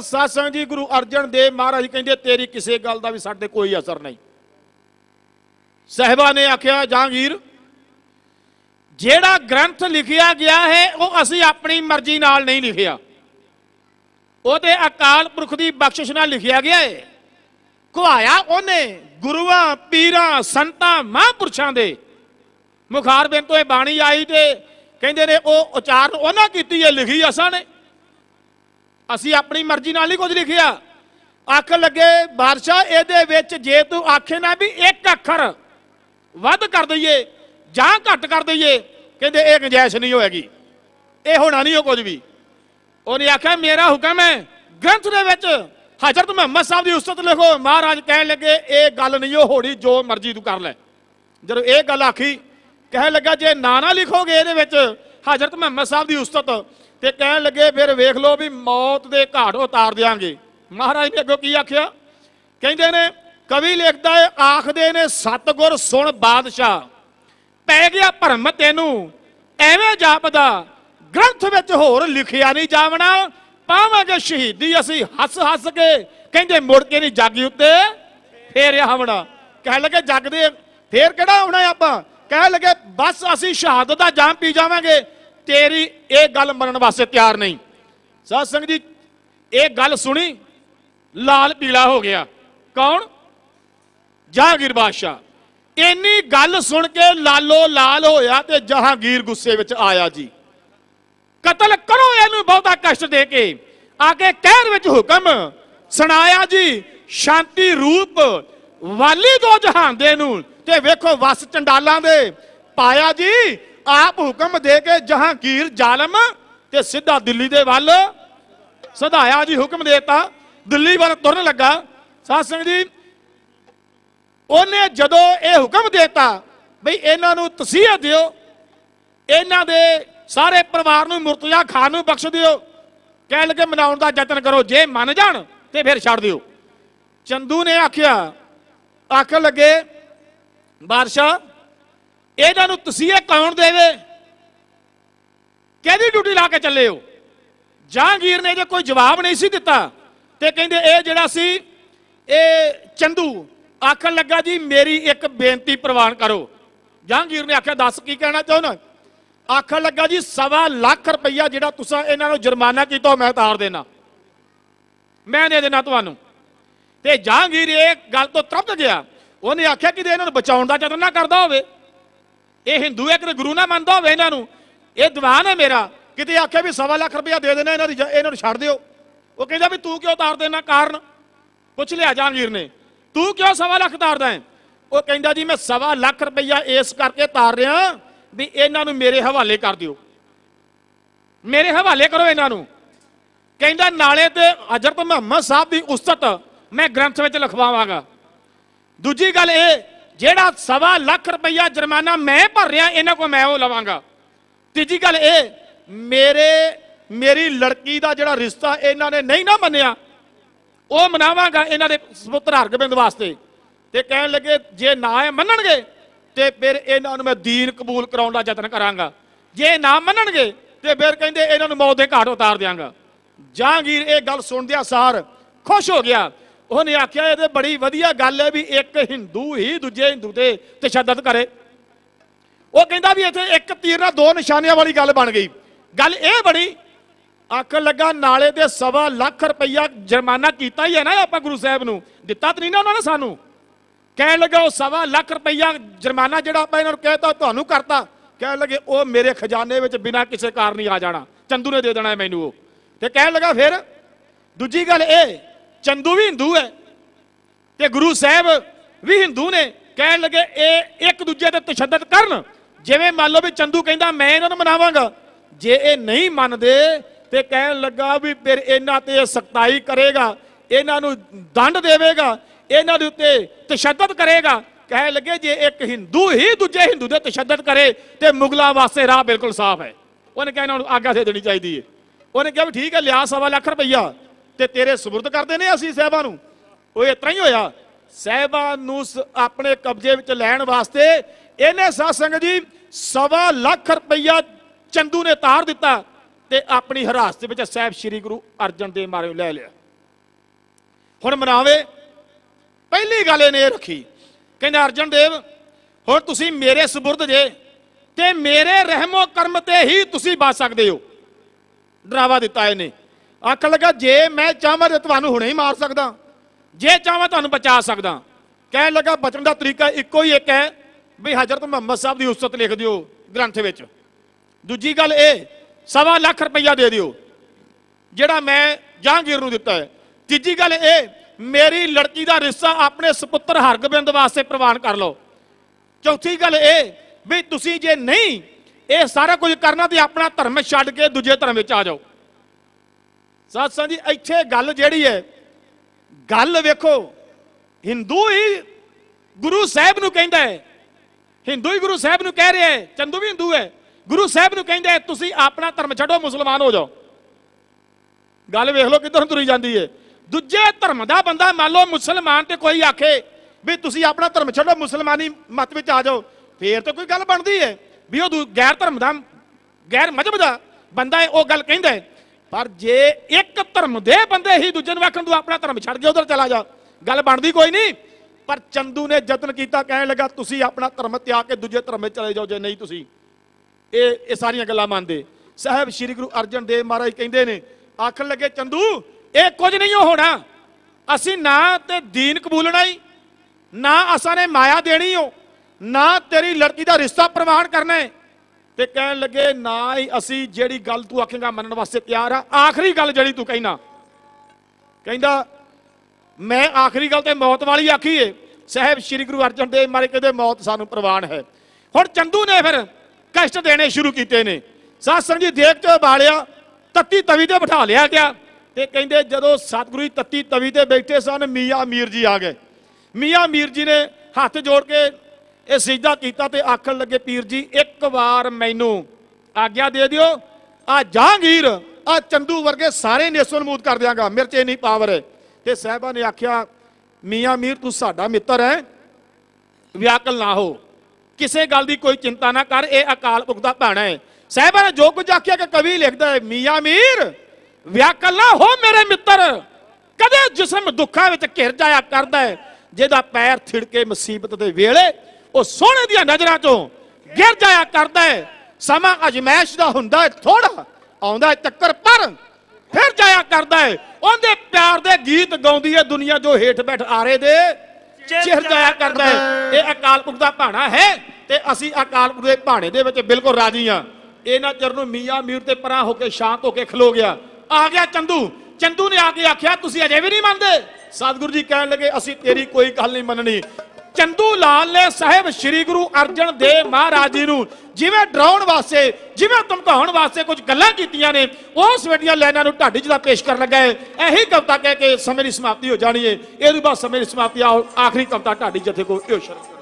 ਪਰ ਸਾਸੰਗ ਜੀ ਗੁਰੂ ਅਰਜਨ ਦੇਵ ਮਹਾਰਾਜ ਕਹਿੰਦੇ, ਤੇਰੀ ਕਿਸੇ ਗੱਲ ਦਾ ਵੀ ਸਾਡੇ ਕੋਈ ਅਸਰ ਨਹੀਂ। ਸਹਿਬਾ ਨੇ ਆਖਿਆ, ਜਹਾਂਗੀਰ, ਜਿਹੜਾ ਗ੍ਰੰਥ ਲਿਖਿਆ ਗਿਆ ਹੈ, ਉਹ ਅਸੀਂ ਆਪਣੀ ਮਰਜ਼ੀ ਨਾਲ ਨਹੀਂ ਲਿਖਿਆ। ਉਹ ਤੇ ਅਕਾਲ ਪੁਰਖ ਦੀ ਬਖਸ਼ਿਸ਼ ਨਾਲ ਲਿਖਿਆ ਗਿਆ ਹੈ। ਕੁਹਾਇਆ ਉਹਨੇ ਗੁਰੂਆਂ, ਪੀਰਾਂ, ਸੰਤਾਂ, ਮਹਾਂਪੁਰਸ਼ਾਂ ਦੇ। ਮੁਖਾਰ ਬਿਨ ਤੋਂ ਇਹ ਬਾਣੀ ਆਈ ਤੇ ਕਹਿੰਦੇ ਨੇ, ਉਹ ਉਚਾਰਨ ਉਹਨਾਂ ਕੀਤੀ ਹੈ, ਲਿਖੀ ਅਸਾਂ ਨੇ। ਅਸੀਂ ਆਪਣੀ ਮਰਜ਼ੀ ਨਾਲ ਨਹੀਂ ਕੁਝ ਲਿਖਿਆ। ਅੱਖ ਲੱਗੇ, ਬਾਦਸ਼ਾਹ, ਇਹਦੇ ਵਿੱਚ ਜੇ ਤੂੰ ਆਖੇ ਨਾ ਵੀ ਇੱਕ ਅੱਖਰ ਵੱਧ ਕਰ ਦਈਏ ਜਾਂ ਘੱਟ ਕਰ ਦਈਏ, ਕਹਿੰਦੇ ਇਹ ਗੁੰਜਾਇਸ਼ ਨਹੀਂ ਹੋਏਗੀ। ਇਹ ਹੋਣਾ ਨਹੀਂ ਉਹ ਕੁਝ ਵੀ। ਉਹਨੇ ਆਖਿਆ, ਮੇਰਾ ਹੁਕਮ ਹੈ, ਗ੍ਰੰਥ ਦੇ ਵਿੱਚ ਹਜ਼ਰਤ ਮੁਹੰਮਦ ਸਾਹਿਬ ਦੀ ਉਸਤਤ ਲਿਖੋ। ਮਹਾਰਾਜ ਕਹਿਣ ਲੱਗੇ, ਇਹ ਗੱਲ ਨਹੀਂ, ਉਹ ਹੋਣੀ ਜੋ ਮਰਜ਼ੀ ਤੂੰ ਕਰ ਲੈ। ਜਦੋਂ ਇਹ ਗੱਲ ਆਖੀ, ਕਹਿਣ ਲੱਗਾ, ਜੇ ਨਾ ਨਾ ਲਿਖੋਗੇ ਇਹਦੇ ਵਿੱਚ ਹਜ਼ਰਤ ਮੁਹੰਮਦ ਸਾਹਿਬ ਦੀ ਉਸਤਤ ਤੇ ਕਹਿਣ ਲੱਗੇ ਫਿਰ ਵੇਖ ਲਓ ਵੀ ਮੌਤ ਦੇ ਘਾਟ ਉਤਾਰ ਦਿਆਂਗੇ। ਮਹਾਰਾਜ ਨੇ ਅੱਗੋਂ ਕੀ ਆਖਿਆ? ਕਹਿੰਦੇ ਨੇ, ਕਵੀ ਲਿਖਦਾ ਹੈ ਆਖਦੇ ਨੇ, ਸਤਗੁਰ ਸੁਣ ਬਾਦਸ਼ਾਹ। ਪੈ ਗਿਆ ਭਰਮ ਤੈਨੂੰ, ਐਵੇਂ ਜਾਪਦਾ। ਗ੍ਰੰਥ ਵਿੱਚ ਹੋਰ ਲਿਖਿਆ ਨਹੀਂ ਜਾਵਣਾ। ਪਾਵਾਂਗੇ ਸ਼ਹੀਦੀ ਅਸੀਂ, ਹੱਸ ਹੱਸ ਕੇ। ਕਹਿੰਦੇ, ਮੁੜ ਕੇ ਨਹੀਂ ਜਾਗੀ ਉੱਤੇ ਫੇਰ ਆਵਣਾ। ਕਹਿਣ ਲੱਗੇ, ਜੱਗ ਦੇ ਫੇਰ ਕਿਹੜਾ ਆਉਣਾ ਆਪਾਂ? ਕਹਿਣ ਲੱਗੇ, ਬਸ ਅਸੀਂ ਸ਼ਹਾਦਤ ਦਾ ਜਾਮ ਪੀ ਜਾਵਾਂਗੇ। ਤੇਰੀ ਇਹ ਗੱਲ ਮੰਨਣ ਵਾਸਤੇ ਤਿਆਰ ਨਹੀਂ। ਸਾਧ ਸੰਗਤ ਜੀ, ਇਹ ਗੱਲ ਸੁਣੀ, ਲਾਲ ਪੀਲਾ ਹੋ ਗਿਆ। ਕੌਣ? ਜਹਾਂਗੀਰ ਬਾਦਸ਼ਾਹ। ਇੰਨੀ ਗੱਲ ਸੁਣ ਕੇ ਲਾਲੋ ਲਾਲ ਹੋਇਆ ਤੇ ਜਹਾਂਗੀਰ ਗੁੱਸੇ ਵਿੱਚ ਆਇਆ ਜੀ। ਕਤਲ ਕਰੋ ਇਹਨੂੰ ਬਹੁਤਾ ਕਸ਼ਟ ਦੇ ਕੇ। ਆ ਕੇ ਕਹਿਰ ਵਿੱਚ ਹੁਕਮ ਸੁਣਾਇਆ ਜੀ, ਸ਼ਾਂਤੀ ਰੂਪ ਵਾਲੀ ਦੋ ਜਹਾਨ ਦੇ ਨੂੰ। ਤੇ ਵੇਖੋ ਵਸ ਚੰਡਾਲਾਂ ਦੇ ਪਾਇਆ ਜੀ ਆਪ ਹੁਕਮ ਦੇ ਕੇ ਜਹਾਂਗੀਰ ਜ਼ਾਲਮ ਤੇ ਸਿੱਧਾ ਦਿੱਲੀ ਦੇ ਵੱਲ ਸਦਾਇਆ ਜੀ ਹੁਕਮ ਦੇਤਾ। ਦਿੱਲੀ ਵੱਲ ਤੁਰਨ ਲੱਗਾ। ਸਾਧ ਸੰਗਤ ਜੀ, ਉਹਨੇ ਜਦੋਂ ਇਹ ਹੁਕਮ ਦੇਤਾ ਬਈ ਇਹਨਾਂ ਨੂੰ ਤਸੀਹ ਦਿਓ, ਇਹਨਾਂ ਦੇ ਸਾਰੇ ਪਰਿਵਾਰ ਨੂੰ ਮੁਰਤਜ਼ਾ ਖਾਨ ਨੂੰ ਬਖਸ਼ ਦਿਓ ਕਹਿ ਲਗੇ ਮਨਾਉਣ ਦਾ ਯਤਨ ਕਰੋ, ਜੇ ਮੰਨ ਜਾਣ ਤੇ ਫਿਰ ਛੱਡ ਦਿਓ। ਚੰਦੂ ਨੇ ਆਖਿਆ, ਆਖਣ ਲੱਗੇ, ਬਾਦਸ਼ਾਹ ਇਹਨਾਂ ਨੂੰ ਤਸੀਹੇ ਕੌਣ ਦੇਵੇ? ਕਿਹਦੀ ਡਿਊਟੀ ਲਾ ਕੇ ਚੱਲੇ ਹੋ? ਜਹਾਂਗੀਰ ਨੇ ਜੇ ਕੋਈ ਜਵਾਬ ਨਹੀਂ ਸੀ ਦਿੱਤਾ ਤੇ ਕਹਿੰਦੇ ਇਹ ਜਿਹੜਾ ਸੀ, ਇਹ ਚੰਦੂ, ਆਖਣ ਲੱਗਾ ਜੀ, ਮੇਰੀ ਇੱਕ ਬੇਨਤੀ ਪ੍ਰਵਾਨ ਕਰੋ। ਜਹਾਂਗੀਰ ਨੇ ਆਖਿਆ, ਦੱਸ ਕੀ ਕਹਿਣਾ ਚਾਹੁੰਦਾ? ਆਖਣ ਲੱਗਾ ਜੀ, ਸਵਾ ਲੱਖ ਰੁਪਈਆ ਜਿਹੜਾ ਤੁਸੀਂ ਇਹਨਾਂ ਨੂੰ ਜੁਰਮਾਨਾ ਕੀਤਾ ਮੈਂ ਤਾਰ ਦੇਣਾ। ਮੈਂ ਦੇ ਦੇਣਾ ਤੁਹਾਨੂੰ। ਤੇ ਜਹਾਂਗੀਰ ਇਹ ਗੱਲ ਤੋਂ ਤ੍ਰਪਤ ਗਿਆ। ਉਹਨੇ ਆਖਿਆ ਕਿ ਇਹਨਾਂ ਨੂੰ ਬਚਾਉਣ ਦਾ ਯਤਨ ਨਾ ਕਰਦਾ ਹੋਵੇ ਇਹ ਹਿੰਦੂ ਹੈ ਕਿ ਗੁਰੂ ਨਾ ਮੰਨਦਾ ਹੋਵੇ ਇਹਨਾਂ ਨੂੰ? ਇਹ ਦੀਵਾਨ ਹੈ ਮੇਰਾ। ਕਿਤੇ ਆਖਿਆ ਵੀ ਸਵਾ ਲੱਖ ਰੁਪਇਆ ਦੇ ਦੇਣਾ ਇਹਨਾਂ ਦੀ ਇਹਨਾਂ ਨੂੰ ਛੱਡ ਦਿਓ। ਉਹ ਕਹਿੰਦਾ ਵੀ ਤੂੰ ਕਿਉਂ ਉਤਾਰ ਦੇਣਾ ਕਾਰਨ? ਪੁੱਛ ਲਿਆ ਜਹਾਂਗੀਰ ਨੇ। ਤੂੰ ਕਿਉਂ ਸਵਾ ਲੱਖ ਤਾਰਦਾ ਹੈ? ਉਹ ਕਹਿੰਦਾ ਜੀ, ਮੈਂ ਸਵਾ ਲੱਖ ਰੁਪਇਆ ਇਸ ਕਰਕੇ ਤਾਰ ਰਿਹਾ ਵੀ ਇਹਨਾਂ ਨੂੰ ਮੇਰੇ ਹਵਾਲੇ ਕਰ ਦਿਓ। ਮੇਰੇ ਹਵਾਲੇ ਕਰੋ ਇਹਨਾਂ ਨੂੰ। ਕਹਿੰਦਾ, ਨਾਲੇ ਤੇ ਹਜ਼ਰਤ ਮੁਹੰਮਦ ਸਾਹਿਬ ਦੀ ਉਸਤਤ ਮੈਂ ਗ੍ਰੰਥ ਵਿੱਚ ਲਿਖਵਾਵਾਂਗਾ। ਦੂਜੀ ਗੱਲ ਇਹ ਜਿਹੜਾ ਸਵਾ ਲੱਖ ਰੁਪਈਆ ਜੁਰਮਾਨਾ ਮੈਂ ਭਰ ਰਿਹਾ ਇਹਨਾਂ ਕੋ ਮੈਂ ਉਹ ਲਵਾਂਗਾ। ਤੀਜੀ ਗੱਲ ਇਹ, ਮੇਰੇ, ਮੇਰੀ ਲੜਕੀ ਦਾ ਜਿਹੜਾ ਰਿਸ਼ਤਾ ਇਹਨਾਂ ਨੇ ਨਹੀਂ ਨਾ ਮੰਨਿਆ, ਉਹ ਮਨਾਵਾਂਗਾ ਇਹਨਾਂ ਦੇ ਸਪੁੱਤਰ ਹਰਗੋਬਿੰਦ ਵਾਸਤੇ। ਤੇ ਕਹਿਣ ਲੱਗੇ, ਜੇ ਨਾ ਇਹ ਮੰਨਣਗੇ, ਤੇ ਫਿਰ ਇਹਨਾਂ ਨੂੰ ਮੈਂ ਦੀਨ ਕਬੂਲ ਕਰਾਉਣ ਦਾ ਯਤਨ ਕਰਾਂਗਾ। ਜੇ ਨਾ ਮੰਨਣਗੇ, ਤੇ ਫਿਰ ਕਹਿੰਦੇ ਇਹਨਾਂ ਨੂੰ ਮੌਤ ਦੇ ਘਾਟ ਉਤਾਰ ਦਿਆਂਗਾ। ਜਹਾਂਗੀਰ ਇਹ ਗੱਲ ਸੁਣਦਿਆਂ ਸਾਰ ਖੁਸ਼ ਹੋ ਗਿਆ। ਉਹਨੇ ਆਖਿਆ ਇਹ ਤੇ ਬੜੀ ਵਧੀਆ ਗੱਲ ਹੈ ਵੀ ਇੱਕ ਹਿੰਦੂ ਹੀ ਦੂਜੇ ਹਿੰਦੂ ਤੇ ਤਸ਼ੱਦਦ ਕਰੇ। ਉਹ ਕਹਿੰਦਾ ਵੀ ਇੱਥੇ ਇੱਕ ਤੀਰ ਨਾਲ ਦੋ ਨਿਸ਼ਾਨਿਆਂ ਵਾਲੀ ਗੱਲ ਬਣ ਗਈ। ਗੱਲ ਇਹ ਬਣੀ ਆਖਣ ਲੱਗਾ ਨਾਲੇ ਦੇ ਸਵਾ ਲੱਖ ਰੁਪਈਆ ਜੁਰਮਾਨਾ ਕੀਤਾ ਹੀ ਹੈ ਨਾ ਆਪਾਂ ਗੁਰੂ ਸਾਹਿਬ ਨੂੰ। ਦਿੱਤਾ ਤਾਂ ਨਹੀਂ ਨਾ ਉਹਨਾਂ ਨੇ ਸਾਨੂੰ। ਕਹਿਣ ਲੱਗਾ ਉਹ ਸਵਾ ਲੱਖ ਰੁਪਈਆ ਜੁਰਮਾਨਾ ਜਿਹੜਾ ਆਪਾਂ ਇਹਨਾਂ ਨੂੰ ਕਹਿਤਾ ਤੁਹਾਨੂੰ ਕਰਤਾ। ਕਹਿਣ ਲੱਗੇ, ਉਹ ਮੇਰੇ ਖਜ਼ਾਨੇ ਵਿੱਚ ਬਿਨਾਂ ਕਿਸੇ ਕਾਰਨ ਹੀ ਆ ਜਾਣਾ। ਚੰਦੂ ਨੇ ਦੇ ਦੇਣਾ ਮੈਨੂੰ ਉਹ। ਤੇ ਕਹਿਣ ਲੱਗਾ ਫਿਰ, ਦੂਜੀ ਗੱਲ ਇਹ ਚੰਦੂ ਵੀ ਹਿੰਦੂ ਹੈ ਤੇ ਗੁਰੂ ਸਾਹਿਬ ਵੀ ਹਿੰਦੂ ਨੇ ਕਹਿਣ ਲੱਗੇ, ਇਹ ਇੱਕ ਦੂਜੇ ਤੇ ਤਸ਼ੱਦਦ ਕਰਨ। ਜਿਵੇਂ ਮੰਨ ਲਓ ਵੀ ਚੰਦੂ ਕਹਿੰਦਾ, ਮੈਂ ਇਹਨਾਂ ਨੂੰ ਮਨਾਵਾਂਗਾ। ਜੇ ਇਹ ਨਹੀਂ ਮੰਨਦੇ ਤੇ ਕਹਿਣ ਲੱਗਾ ਵੀ ਫਿਰ ਇਹਨਾਂ ਤੇ ਸਖਤਾਈ ਕਰੇਗਾ, ਇਹਨਾਂ ਨੂੰ ਦੰਡ ਦੇਵੇਗਾ, ਇਹਨਾਂ ਦੇ ਉੱਤੇ ਤਸ਼ੱਦਦ ਕਰੇਗਾ। ਕਹਿਣ ਲੱਗੇ, ਜੇ ਇੱਕ ਹਿੰਦੂ ਹੀ ਦੂਜੇ ਹਿੰਦੂ ਦੇ ਤਸ਼ੱਦਦ ਕਰੇ ਤੇ ਮੁਗਲਾਂ ਵਾਸਤੇ ਰਾਹ ਬਿਲਕੁਲ ਸਾਫ਼ ਹੈ। ਉਹਨੇ ਕਿਹਾ ਇਹਨਾਂ ਨੂੰ ਆਗਿਆ ਦੇ ਦੇਣੀ ਚਾਹੀਦੀ ਹੈ। ਉਹਨੇ ਕਿਹਾ ਵੀ ਠੀਕ ਹੈ, ਲਿਆ ਸਵਾ ਲੱਖ ਰੁਪਈਆ। ਤੇ ਤੇਰੇ ਸਬੁਰਦ ਕਰਦੇ ਨੇ ਅਸੀਂ ਸਾਹਿਬਾਂ ਨੂੰ? ਉਹ ਇਸ ਹੀ ਹੋਇਆ। ਸਹਿਬਾਨ ਨੂੰ ਆਪਣੇ ਕਬਜ਼ੇ ਵਿੱਚ ਲੈਣ ਵਾਸਤੇ ਇਹਨੇ ਸਾਧ ਸੰਗਤ ਜੀ ਸਵਾ ਲੱਖ ਰੁਪਈਆ ਚੰਦੂ ਨੇ ਤਾਰ ਦਿੱਤਾ ਤੇ ਆਪਣੀ ਹਿਰਾਸਤ ਵਿੱਚ ਸਾਹਿਬ ਸ੍ਰੀ ਗੁਰੂ ਅਰਜਨ ਦੇਵ ਮਾਰੇ ਲੈ ਲਿਆ। ਹੁਣ ਮਨਾਵੇ, ਪਹਿਲੀ ਗੱਲ ਇਹਨੇ ਰੱਖੀ। ਕਹਿੰਦੇ, ਅਰਜਨ ਦੇਵ, ਹੁਣ ਤੁਸੀਂ ਮੇਰੇ ਸਬੁਰਦ ਜੇ ਤੇ ਮੇਰੇ ਰਹਿਮੋ ਕਰਮ ਤੇ ਹੀ ਤੁਸੀਂ ਬਚ ਸਕਦੇ ਹੋ। ਡਰਾਵਾ ਦਿੱਤਾ ਇਹਨੇ। ਆਖਣ ਲੱਗਾ, ਜੇ ਮੈਂ ਚਾਹਾਂ ਤਾਂ ਤੁਹਾਨੂੰ ਹੁਣੇ ਹੀ ਮਾਰ ਸਕਦਾ। ਜੇ ਚਾਹਾਂ ਤੁਹਾਨੂੰ ਬਚਾ ਸਕਦਾ। ਕਹਿਣ ਲੱਗਾ, ਬਚਣ ਦਾ ਤਰੀਕਾ ਇੱਕੋ ਹੀ ਇੱਕ ਹੈ, ਵੀ ਹਜ਼ਰਤ ਮੁਹੰਮਦ ਸਾਹਿਬ ਦੀ ਉਸਤ ਲਿਖ ਦਿਓ ਗ੍ਰੰਥ ਵਿੱਚ। ਦੂਜੀ ਗੱਲ ਇਹ, ਸਵਾ ਲੱਖ ਰੁਪਈਆ ਦੇ ਦਿਓ, ਜਿਹੜਾ ਮੈਂ ਜਹਾਂਗੀਰ ਨੂੰ ਦਿੱਤਾ ਹੈ। ਤੀਜੀ ਗੱਲ ਇਹ, ਮੇਰੀ ਲੜਕੀ ਦਾ ਰਿਸ਼ਤਾ ਆਪਣੇ ਸੁਪੁੱਤਰ ਹਰਗੋਬਿੰਦ ਵਾਸਤੇ ਪ੍ਰਵਾਨ ਕਰ ਲਓ। ਚੌਥੀ ਗੱਲ ਇਹ, ਵੀ ਤੁਸੀਂ ਜੇ ਨਹੀਂ, ਇਹ ਸਾਰਾ ਕੁਝ ਕਰਨਾ ਤੇ ਆਪਣਾ ਧਰਮ ਛੱਡ ਕੇ ਦੂਜੇ ਧਰਮ ਵਿੱਚ ਆ ਜਾਓ। ਸਾਥ ਦੀ ਇੱਥੇ ਗੱਲ ਜਿਹੜੀ ਹੈ, ਗੱਲ ਵੇਖੋ, ਹਿੰਦੂ ਹੀ ਗੁਰੂ ਸਾਹਿਬ ਨੂੰ ਕਹਿੰਦਾ ਹੈ। ਹਿੰਦੂ ਹੀ ਗੁਰੂ ਸਾਹਿਬ ਨੂੰ ਕਹਿ ਰਿਹਾ ਹੈ, ਚੰਦੂ ਵੀ ਹਿੰਦੂ ਹੈ। ਗੁਰੂ ਸਾਹਿਬ ਨੂੰ ਕਹਿੰਦਾ ਹੈ, ਤੁਸੀਂ ਆਪਣਾ ਧਰਮ ਛੱਡੋ, ਮੁਸਲਮਾਨ ਹੋ ਜਾਓ। ਗੱਲ ਵੇਖ ਲਓ ਕਿੱਧਰ ਤੁਰੀ ਜਾਂਦੀ ਹੈ। ਦੂਜੇ ਧਰਮ ਦਾ ਬੰਦਾ ਮੰਨ ਲਓ ਮੁਸਲਮਾਨ ਤੇ ਕੋਈ ਆਖੇ ਵੀ ਤੁਸੀਂ ਆਪਣਾ ਧਰਮ ਛੱਡੋ, ਮੁਸਲਮਾਨੀ ਮਤ ਵਿੱਚ ਆ ਜਾਓ। ਫੇਰ ਤਾਂ ਕੋਈ ਗੱਲ ਬਣਦੀ ਹੈ ਵੀ ਉਹ ਦੂ- ਗੈਰ ਧਰਮ ਦਾ, ਗੈਰ ਮਜਹਬ ਦਾ ਬੰਦਾ ਹੈ, ਉਹ ਗੱਲ ਕਹਿੰਦਾ ਹੈ। ਪਰ ਜੇ ਇੱਕ ਧਰਮ ਦੇ ਬੰਦੇ ਹੀ ਦੂਜੇ ਨੂੰ ਆਖਣ ਤੂੰ ਆਪਣਾ ਧਰਮ ਛੱਡ ਕੇ ਉਧਰ ਚਲਾ ਜਾ ਗੱਲ ਬਣਦੀ ਕੋਈ ਨਹੀਂ। ਪਰ ਚੰਦੂ ਨੇ ਯਤਨ ਕੀਤਾ, ਕਹਿਣ ਲੱਗਾ, ਤੁਸੀਂ ਆਪਣਾ ਧਰਮ ਤਿਆਗ ਕੇ ਦੂਜੇ ਧਰਮ ਵਿੱਚ ਚਲੇ ਜਾਓ ਜੇ ਨਹੀਂ ਤੁਸੀਂ। ਇਹ ਇਹ ਸਾਰੀਆਂ ਗੱਲਾਂ ਮੰਨਦੇ। ਸਾਹਿਬ ਸ੍ਰੀ ਗੁਰੂ ਅਰਜਨ ਦੇਵ ਮਹਾਰਾਜ ਕਹਿੰਦੇ ਨੇ, ਆਖਣ ਲੱਗੇ, ਚੰਦੂ, ਇਹ ਕੁਝ ਨਹੀਂ ਓ ਹੋਣਾ। ਅਸੀਂ ਨਾ ਤੇ ਦੀਨ ਕਬੂਲਣਾ ਹੀ ਨਾ ਅਸਾਂ ਨੇ ਮਾਇਆ ਦੇਣੀ ਹੋ ਨਾ ਤੇਰੀ ਲੜਕੀ ਦਾ ਰਿਸ਼ਤਾ ਪ੍ਰਵਾਨ ਕਰਨਾ ਹੈ ਤੇ ਕਹਿਣ ਲੱਗੇ, ਨਾ ਹੀ ਅਸੀਂ ਜਿਹੜੀ ਗੱਲ ਤੂੰ ਆਖੇਗਾ ਮੰਨਣ ਵਾਸਤੇ ਤਿਆਰ ਆ। ਆਖਰੀ ਗੱਲ ਜਿਹੜੀ ਤੂੰ ਕਹਿਣਾ। ਕਹਿੰਦਾ, ਮੈਂ ਆਖਰੀ ਗੱਲ ਤੇ ਮੌਤ ਵਾਲੀ ਆਖੀ ਏ। ਸਾਹਿਬ ਸ੍ਰੀ ਗੁਰੂ ਅਰਜਨ ਦੇਵ ਮਹਾਰਾਜ ਕਹਿੰਦੇ ਮੌਤ ਸਾਨੂੰ ਪ੍ਰਵਾਨ ਹੈ। ਹੁਣ ਚੰਦੂ ਨੇ ਫਿਰ ਕਸ਼ਟ ਦੇਣੇ ਸ਼ੁਰੂ ਕੀਤੇ ਨੇ। ਸਾਧ ਸੰਗਤ ਜੀ, ਦੇਖ ਚ ਬਾਲਿਆ ਤੱਤੀ ਤਵੀ ਤੇ ਬਿਠਾ ਲਿਆ ਗਿਆ। ਤੇ ਕਹਿੰਦੇ, ਜਦੋਂ ਸਤਿਗੁਰੂ ਜੀ ਤੱਤੀ ਤਵੀ ਤੇ ਬੈਠੇ ਸਨ, ਮੀਆਂ ਮੀਰ ਜੀ ਆ ਗਏ। ਮੀਆਂ ਮੀਰ ਜੀ ਨੇ ਹੱਥ ਜੋੜ ਕੇ ਇਹ ਸਿਜਦਾ ਕੀਤਾ ਤੇ ਆਖਣ ਲੱਗੇ, ਪੀਰ ਜੀ, ਇੱਕ ਵਾਰ ਮੈਨੂੰ ਆਗਿਆ ਦੇ ਦਿਓ। ਆ ਜਹਾਂਗੀਰ, ਆ ਚੰਦੂ ਵਰਗੇ ਸਾਰੇ ਨੇਸਨਮੂਦ ਕਰ ਦਿਆਂਗਾ। ਮੇਰੇ 'ਚ ਪਾਵਰ ਹੈ ਤੇ ਸਾਹਿਬਾਂ ਨੇ ਆਖਿਆ, ਮੀਆਂ ਮੀਰ, ਤੂੰ ਸਾਡਾ ਮਿੱਤਰ ਹੈ। ਵਿਆਕਲ ਨਾ ਹੋ। ਕਿਸੇ ਗੱਲ ਦੀ ਕੋਈ ਚਿੰਤਾ ਨਾ ਕਰ। ਇਹ ਅਕਾਲ ਪੁਰਖ ਦਾ ਭਾਣਾ ਹੈ। ਸਾਹਿਬਾਂ ਨੇ ਜੋ ਕੁਝ ਆਖਿਆ ਕਿ ਕਵੀ ਲਿਖਦਾ ਹੈ, ਮੀਆਂ ਮੀਰ, ਵਿਆਕਲ ਨਾ ਹੋ ਮੇਰੇ ਮਿੱਤਰ। ਕਦੇ ਜਿਸਮ ਦੁੱਖਾਂ ਵਿੱਚ ਘਿਰ ਜਾਇਆ ਕਰਦਾ ਹੈ, ਜਿਹਦਾ ਪੈਰ ਥਿੜਕੇ ਮੁਸੀਬਤ ਦੇ ਵੇਲੇ ਉਹ ਸੋਹਣੇ ਦੀਆਂ ਨਜ਼ਰਾਂ ਚੋਂ ਗਿਰ ਜਾਇਆ ਕਰਦਾ ਹੈ। ਸਮਾਂ ਅਜਮੈਸ਼ ਦਾ ਹੁੰਦਾ ਹੈ ਥੋੜਾ ਆਉਂਦਾ ਹੈ ਚੱਕਰ ਪਰ ਫਿਰ ਜਾਇਆ ਕਰਦਾ ਹੈ। ਉਹਦੇ ਪਿਆਰ ਦੇ ਗੀਤ ਗਾਉਂਦੀ ਹੈ ਦੁਨੀਆ ਜੋ ਹੇਠ ਬੈਠ ਆਰੇ ਦੇ ਚਿਰ ਜਾਇਆ ਕਰਦਾ ਹੈ। ਇਹ ਅਕਾਲ ਪੁਰਖ ਦਾ ਭਾਣਾ ਹੈ ਤੇ ਅਸੀਂ ਅਕਾਲ ਪੁਰਖ ਦੇ ਭਾਣੇ ਦੇ ਵਿੱਚ ਬਿਲਕੁਲ ਰਾਜੀ ਹਾਂ। ਇਹਨਾਂ ਚਿਰ ਨੂੰ ਮੀਆਂ ਮੀਰ ਤੇ ਪਰਾਂ ਹੋ ਕੇ ਸ਼ਾਂਤ ਹੋ ਕੇ ਖਲੋ ਗਿਆ। ਆ ਗਿਆ ਚੰਦੂ। ਚੰਦੂ ਨੇ ਆ ਕੇ ਆਖਿਆ ਤੁਸੀਂ ਅਜੇ ਵੀ ਨਹੀਂ ਮੰਨਦੇ? ਸਤਿਗੁਰੂ ਜੀ ਕਹਿਣ ਲੱਗੇ ਅਸੀਂ ਤੇਰੀ ਕੋਈ ਗੱਲ ਨਹੀਂ ਮੰਨਣੀ। ਚੰਦੂ ਲਾਲ ਨੇ ਸਾਹਿਬ ਸ੍ਰੀ ਗੁਰੂ ਅਰਜਨ ਦੇਵ ਮਹਾਰਾਜ ਜੀ ਨੂੰ ਜਿਵੇਂ ਡਰਾਉਣ ਵਾਸਤੇ, ਜਿਵੇਂ ਧਮਕਾਉਣ ਵਾਸਤੇ ਕੁਝ ਗੱਲਾਂ ਕੀਤੀਆਂ ਨੇ, ਉਸ ਵੇਡੀਆਂ ਲਾਈਨਾਂ ਨੂੰ ਢਾਡੀ ਜਿਹਦਾ ਪੇਸ਼ ਕਰਨ ਲੱਗਾ ਹੈ। ਇਹੀ ਕਵਿਤਾ ਕਹਿ ਕੇ ਸਮੇਂ ਦੀ ਸਮਾਪਤੀ ਹੋ ਜਾਣੀ ਹੈ। ਇਹਦੇ ਬਾਅਦ ਸਮੇਂ ਦੀ ਸਮਾਪਤੀ ਆਖਰੀ ਕਵਿਤਾ ਢਾਡੀ ਜਥੇ ਕੋ ਇਹ ਸ਼ਰਮ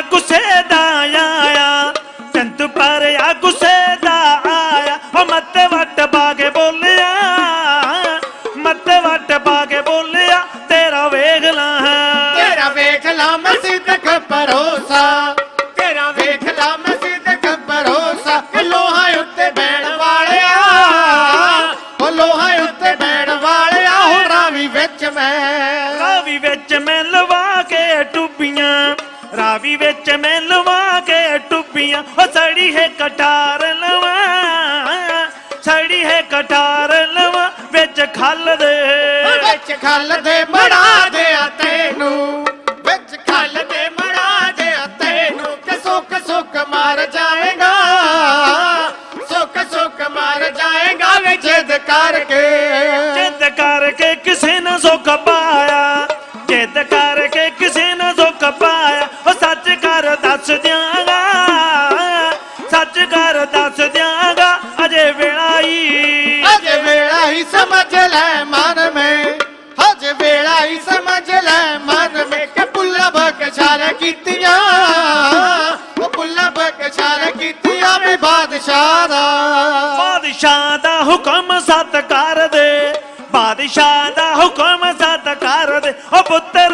ਪਰਿਆ ਗੁੱਸੇ ਦਾ ਆਇਆ। ਚੰਦੂ ਪਰਿਆ ਗੁੱਸੇ ਦਾ ਕਟਾਰ ਲਵਾ ਸੜੀ ਹੈ ਕਟਾਰ ਲਵਾ ਵਿੱਚ ਖੱਲ ਦੇ। ਵਿੱਚ ਖੱਲ ਦੇ ਮੜਾ ਦੇ ਤੈਨੂੰ ਵਿੱਚ ਖੱਲ ਦੇ ਮੜਾ ਦੇ ਤੈਨੂੰ ਕਿ ਸੁੱਕ ਸੁੱਕ ਮਰ ਜਾਏਗਾ। ਸੁੱਕ ਸੁੱਕ ਮਰ ਜਾਏਗਾ ਵੇ ਜਿੱਦ ਕਰਕੇ। ਜਿੱਦ ਕਰਕੇ ਕਿਸੇ ਨੇ ਸੁੱਖ ਪਾਇਆ ਬਾਦਸ਼ਾਹ ਦਾ ਹੁਕਮ ਸਤਕਾਰ ਦੇ ਬਾਦਸ਼ਾਹ ਦਾ ਹੁਕਮ ਸਤਕਾਰ ਦੇ ਉਹ ਪੁੱਤਰ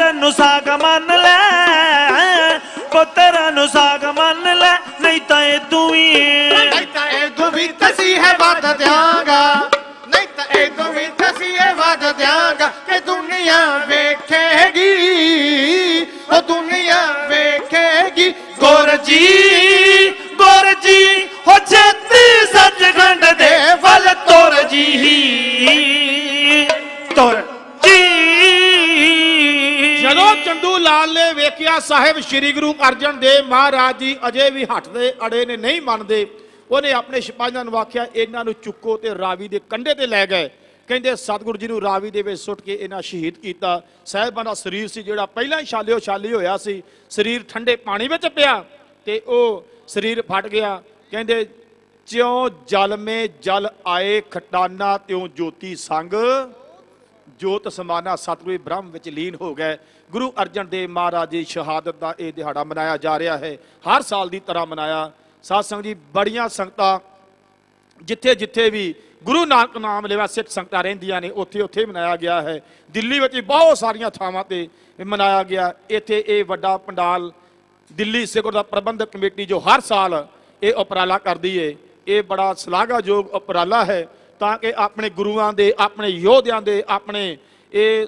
ਸ੍ਰੀ ਗੁਰੂ ਅਰਜਨ ਦੇਵ ਮਹਾਰਾਜ ਜੀ ਅਜੇ ਵੀ ਹੱਟਦੇ ਅੜੇ ਨੇ ਨਹੀਂ ਮੰਨਦੇ। ਉਹਨੇ ਆਪਣੇ ਸਿਪਾਹੀਆਂ ਨੂੰ ਆਖਿਆ, ਇਹਨਾਂ ਨੂੰ ਚੁੱਕੋ ਤੇ ਰਾਵੀ ਦੇ ਕੰਢੇ ਤੇ ਲੈ ਗਏ। ਕਹਿੰਦੇ, ਸਤਿਗੁਰੂ ਜੀ ਨੂੰ ਰਾਵੀ ਦੇ ਵਿੱਚ ਸੁੱਟ ਕੇ ਇਹਨਾਂ ਸ਼ਹੀਦ ਕੀਤਾ। ਸਾਹਿਬਾਂ ਦਾ ਸਰੀਰ ਸੀ ਜਿਹੜਾ ਪਹਿਲਾਂ ਹੀ ਛਾਲਿਓ ਛਾਲੀ ਹੋਇਆ ਸੀ। ਸਰੀਰ ਠੰਡੇ ਪਾਣੀ ਵਿੱਚ ਪਿਆ ਤੇ ਉਹ ਸਰੀਰ ਫਟ ਗਿਆ। ਕਹਿੰਦੇ, ਜਿਉਂ ਜਲ ਮੇ ਜਲ ਆਏ ਖਟਾਨਾ, ਤਿਉਂ ਜੋਤੀ ਸੰਗ ਜੋਤ ਸਮਾਨਾ ਸਤਿਗੁਰੂ ਬ੍ਰਹਮ ਵਿੱਚ ਲੀਨ ਹੋ ਗਏ। ਗੁਰੂ ਅਰਜਨ ਦੇਵ ਮਹਾਰਾਜ ਦੀ ਸ਼ਹਾਦਤ ਦਾ ਇਹ ਦਿਹਾੜਾ ਮਨਾਇਆ ਜਾ ਰਿਹਾ ਹੈ। ਹਰ ਸਾਲ ਦੀ ਤਰ੍ਹਾਂ ਮਨਾਇਆ। ਸਾਧ ਸੰਗਤ ਜੀ, ਬੜੀਆਂ ਸੰਗਤਾਂ ਜਿੱਥੇ ਜਿੱਥੇ ਵੀ ਗੁਰੂ ਨਾਨਕ ਨਾਮ ਲੈਵਾ ਸਿੱਖ ਸੰਗਤਾਂ ਰਹਿੰਦੀਆਂ ਨੇ, ਉੱਥੇ ਉੱਥੇ ਮਨਾਇਆ ਗਿਆ ਹੈ। ਦਿੱਲੀ ਵਿੱਚ ਬਹੁਤ ਸਾਰੀਆਂ ਥਾਵਾਂ ਤੇ ਮਨਾਇਆ ਗਿਆ। ਇੱਥੇ ਇਹ ਵੱਡਾ ਪੰਡਾਲ ਦਿੱਲੀ ਸਿੱਖ ਗੁਰਦੁਆਰਾ ਪ੍ਰਬੰਧਕ ਕਮੇਟੀ ਜੋ ਹਰ ਸਾਲ ਇਹ ਉਪਰਾਲਾ ਕਰਦੀ ਏ। ਇਹ ਬੜਾ ਸ਼ਲਾਘਾਯੋਗ ਉਪਰਾਲਾ ਹੈ। ਤਾਂ ਕਿ ਆਪਣੇ ਗੁਰੂਆਂ ਦੇ, ਆਪਣੇ ਯੋਧਿਆਂ ਦੇ, ਆਪਣੇ ਇਹ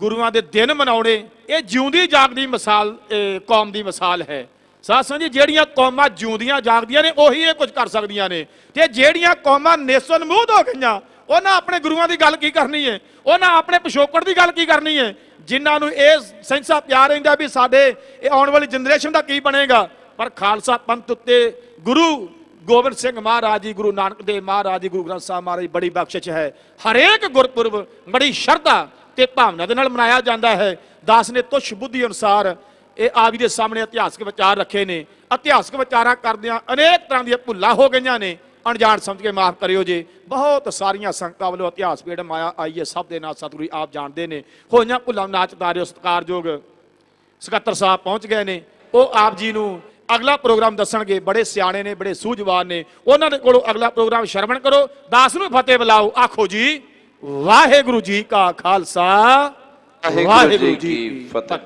ਗੁਰੂਆਂ ਦੇ ਦਿਨ ਮਨਾਉਣੇ, ਇਹ ਜਿਉਂਦੀ ਜਾਗਦੀ ਮਿਸਾਲ, ਇਹ ਕੌਮ ਦੀ ਮਿਸਾਲ ਹੈ। ਸਾਧ ਸੰਗਤ ਜੀ, ਜਿਹੜੀਆਂ ਕੌਮਾਂ ਜਿਉਂਦੀਆਂ ਜਾਗਦੀਆਂ ਨੇ, ਉਹੀ ਇਹ ਕੁਝ ਕਰ ਸਕਦੀਆਂ ਨੇ। ਤੇ ਜਿਹੜੀਆਂ ਕੌਮਾਂ ਨੇਸਨਮੂਦ ਹੋ ਗਈਆਂ, ਉਹਨਾਂ ਆਪਣੇ ਗੁਰੂਆਂ ਦੀ ਗੱਲ ਕੀ ਕਰਨੀ ਹੈ ਉਹਨਾਂ ਆਪਣੇ ਪਿਛੋਕੜ ਦੀ ਗੱਲ ਕੀ ਕਰਨੀ ਹੈ ਜਿਨ੍ਹਾਂ ਨੂੰ ਇਹ ਸੈਂਸਾ ਪਿਆਰ ਰਹਿੰਦਾ ਵੀ ਸਾਡੇ ਇਹ ਆਉਣ ਵਾਲੀ ਜਨਰੇਸ਼ਨ ਦਾ ਕੀ ਬਣੇਗਾ? ਪਰ ਖਾਲਸਾ ਪੰਥ ਉੱਤੇ ਗੁਰੂ ਗੋਬਿੰਦ ਸਿੰਘ ਮਹਾਰਾਜ ਜੀ, ਗੁਰੂ ਨਾਨਕ ਦੇਵ ਮਹਾਰਾਜ ਜੀ, ਗੁਰੂ ਗ੍ਰੰਥ ਸਾਹਿਬ ਮਹਾਰਾਜ ਬੜੀ ਬਖਸ਼ਿਸ਼ ਹੈ। ਹਰੇਕ ਗੁਰਪੁਰਬ ਬੜੀ ਸ਼ਰਧਾ ਤੇ ਭਾਵਨਾ ਦੇ ਨਾਲ ਮਨਾਇਆ ਜਾਂਦਾ ਹੈ। ਦਾਸ ਨੇ ਤੁਛ ਬੁੱਧੀ ਅਨੁਸਾਰ ਇਹ ਆਪ ਜੀ ਦੇ ਸਾਹਮਣੇ ਇਤਿਹਾਸਕ ਵਿਚਾਰ ਰੱਖੇ ਨੇ। ਇਤਿਹਾਸਕ ਵਿਚਾਰਾਂ ਕਰਦਿਆਂ ਅਨੇਕ ਤਰ੍ਹਾਂ ਦੀਆਂ ਭੁੱਲਾਂ ਹੋ ਗਈਆਂ ਨੇ। ਅਣਜਾਣ ਸਮਝ ਕੇ ਮਾਫ ਕਰਿਓ ਜੀ। ਬਹੁਤ ਸਾਰੀਆਂ ਸੰਗਤਾਂ ਵੱਲੋਂ ਇਤਿਹਾਸ ਪੀੜ ਮਾਇਆ ਆਈ ਹੈ। ਸਭ ਦੇ ਨਾਲ ਸਤਿਗੁਰੂ ਆਪ ਜਾਣਦੇ ਨੇ। ਹੋਈਆਂ ਭੁੱਲਾਂ ਨਾਚ ਤਾਰਿਓ ਸਤਿਕਾਰਯੋਗ ਸਕੱਤਰ ਸਾਹਿਬ ਪਹੁੰਚ ਗਏ ਨੇ। ਉਹ ਆਪ ਜੀ ਨੂੰ ਅਗਲਾ ਪ੍ਰੋਗਰਾਮ ਦੱਸਣਗੇ। ਬੜੇ ਸਿਆਣੇ ਨੇ ਬੜੇ ਸੂਝਵਾਨ ਨੇ। ਉਹਨਾਂ ਦੇ ਕੋਲੋਂ ਅਗਲਾ ਪ੍ਰੋਗਰਾਮ ਸ਼ਰਵਣ ਕਰੋ। ਦਾਸ ਨੂੰ ਫਤਿਹ ਬੁਲਾਓ। ਆਖੋ ਜੀ ਵਾਹਿਗੁਰੂ ਜੀ ਕਾ ਖਾਲਸਾ। ਵਾਹਿਗੁਰੂ ਜੀ ਕੀ ਫਤਿਹ।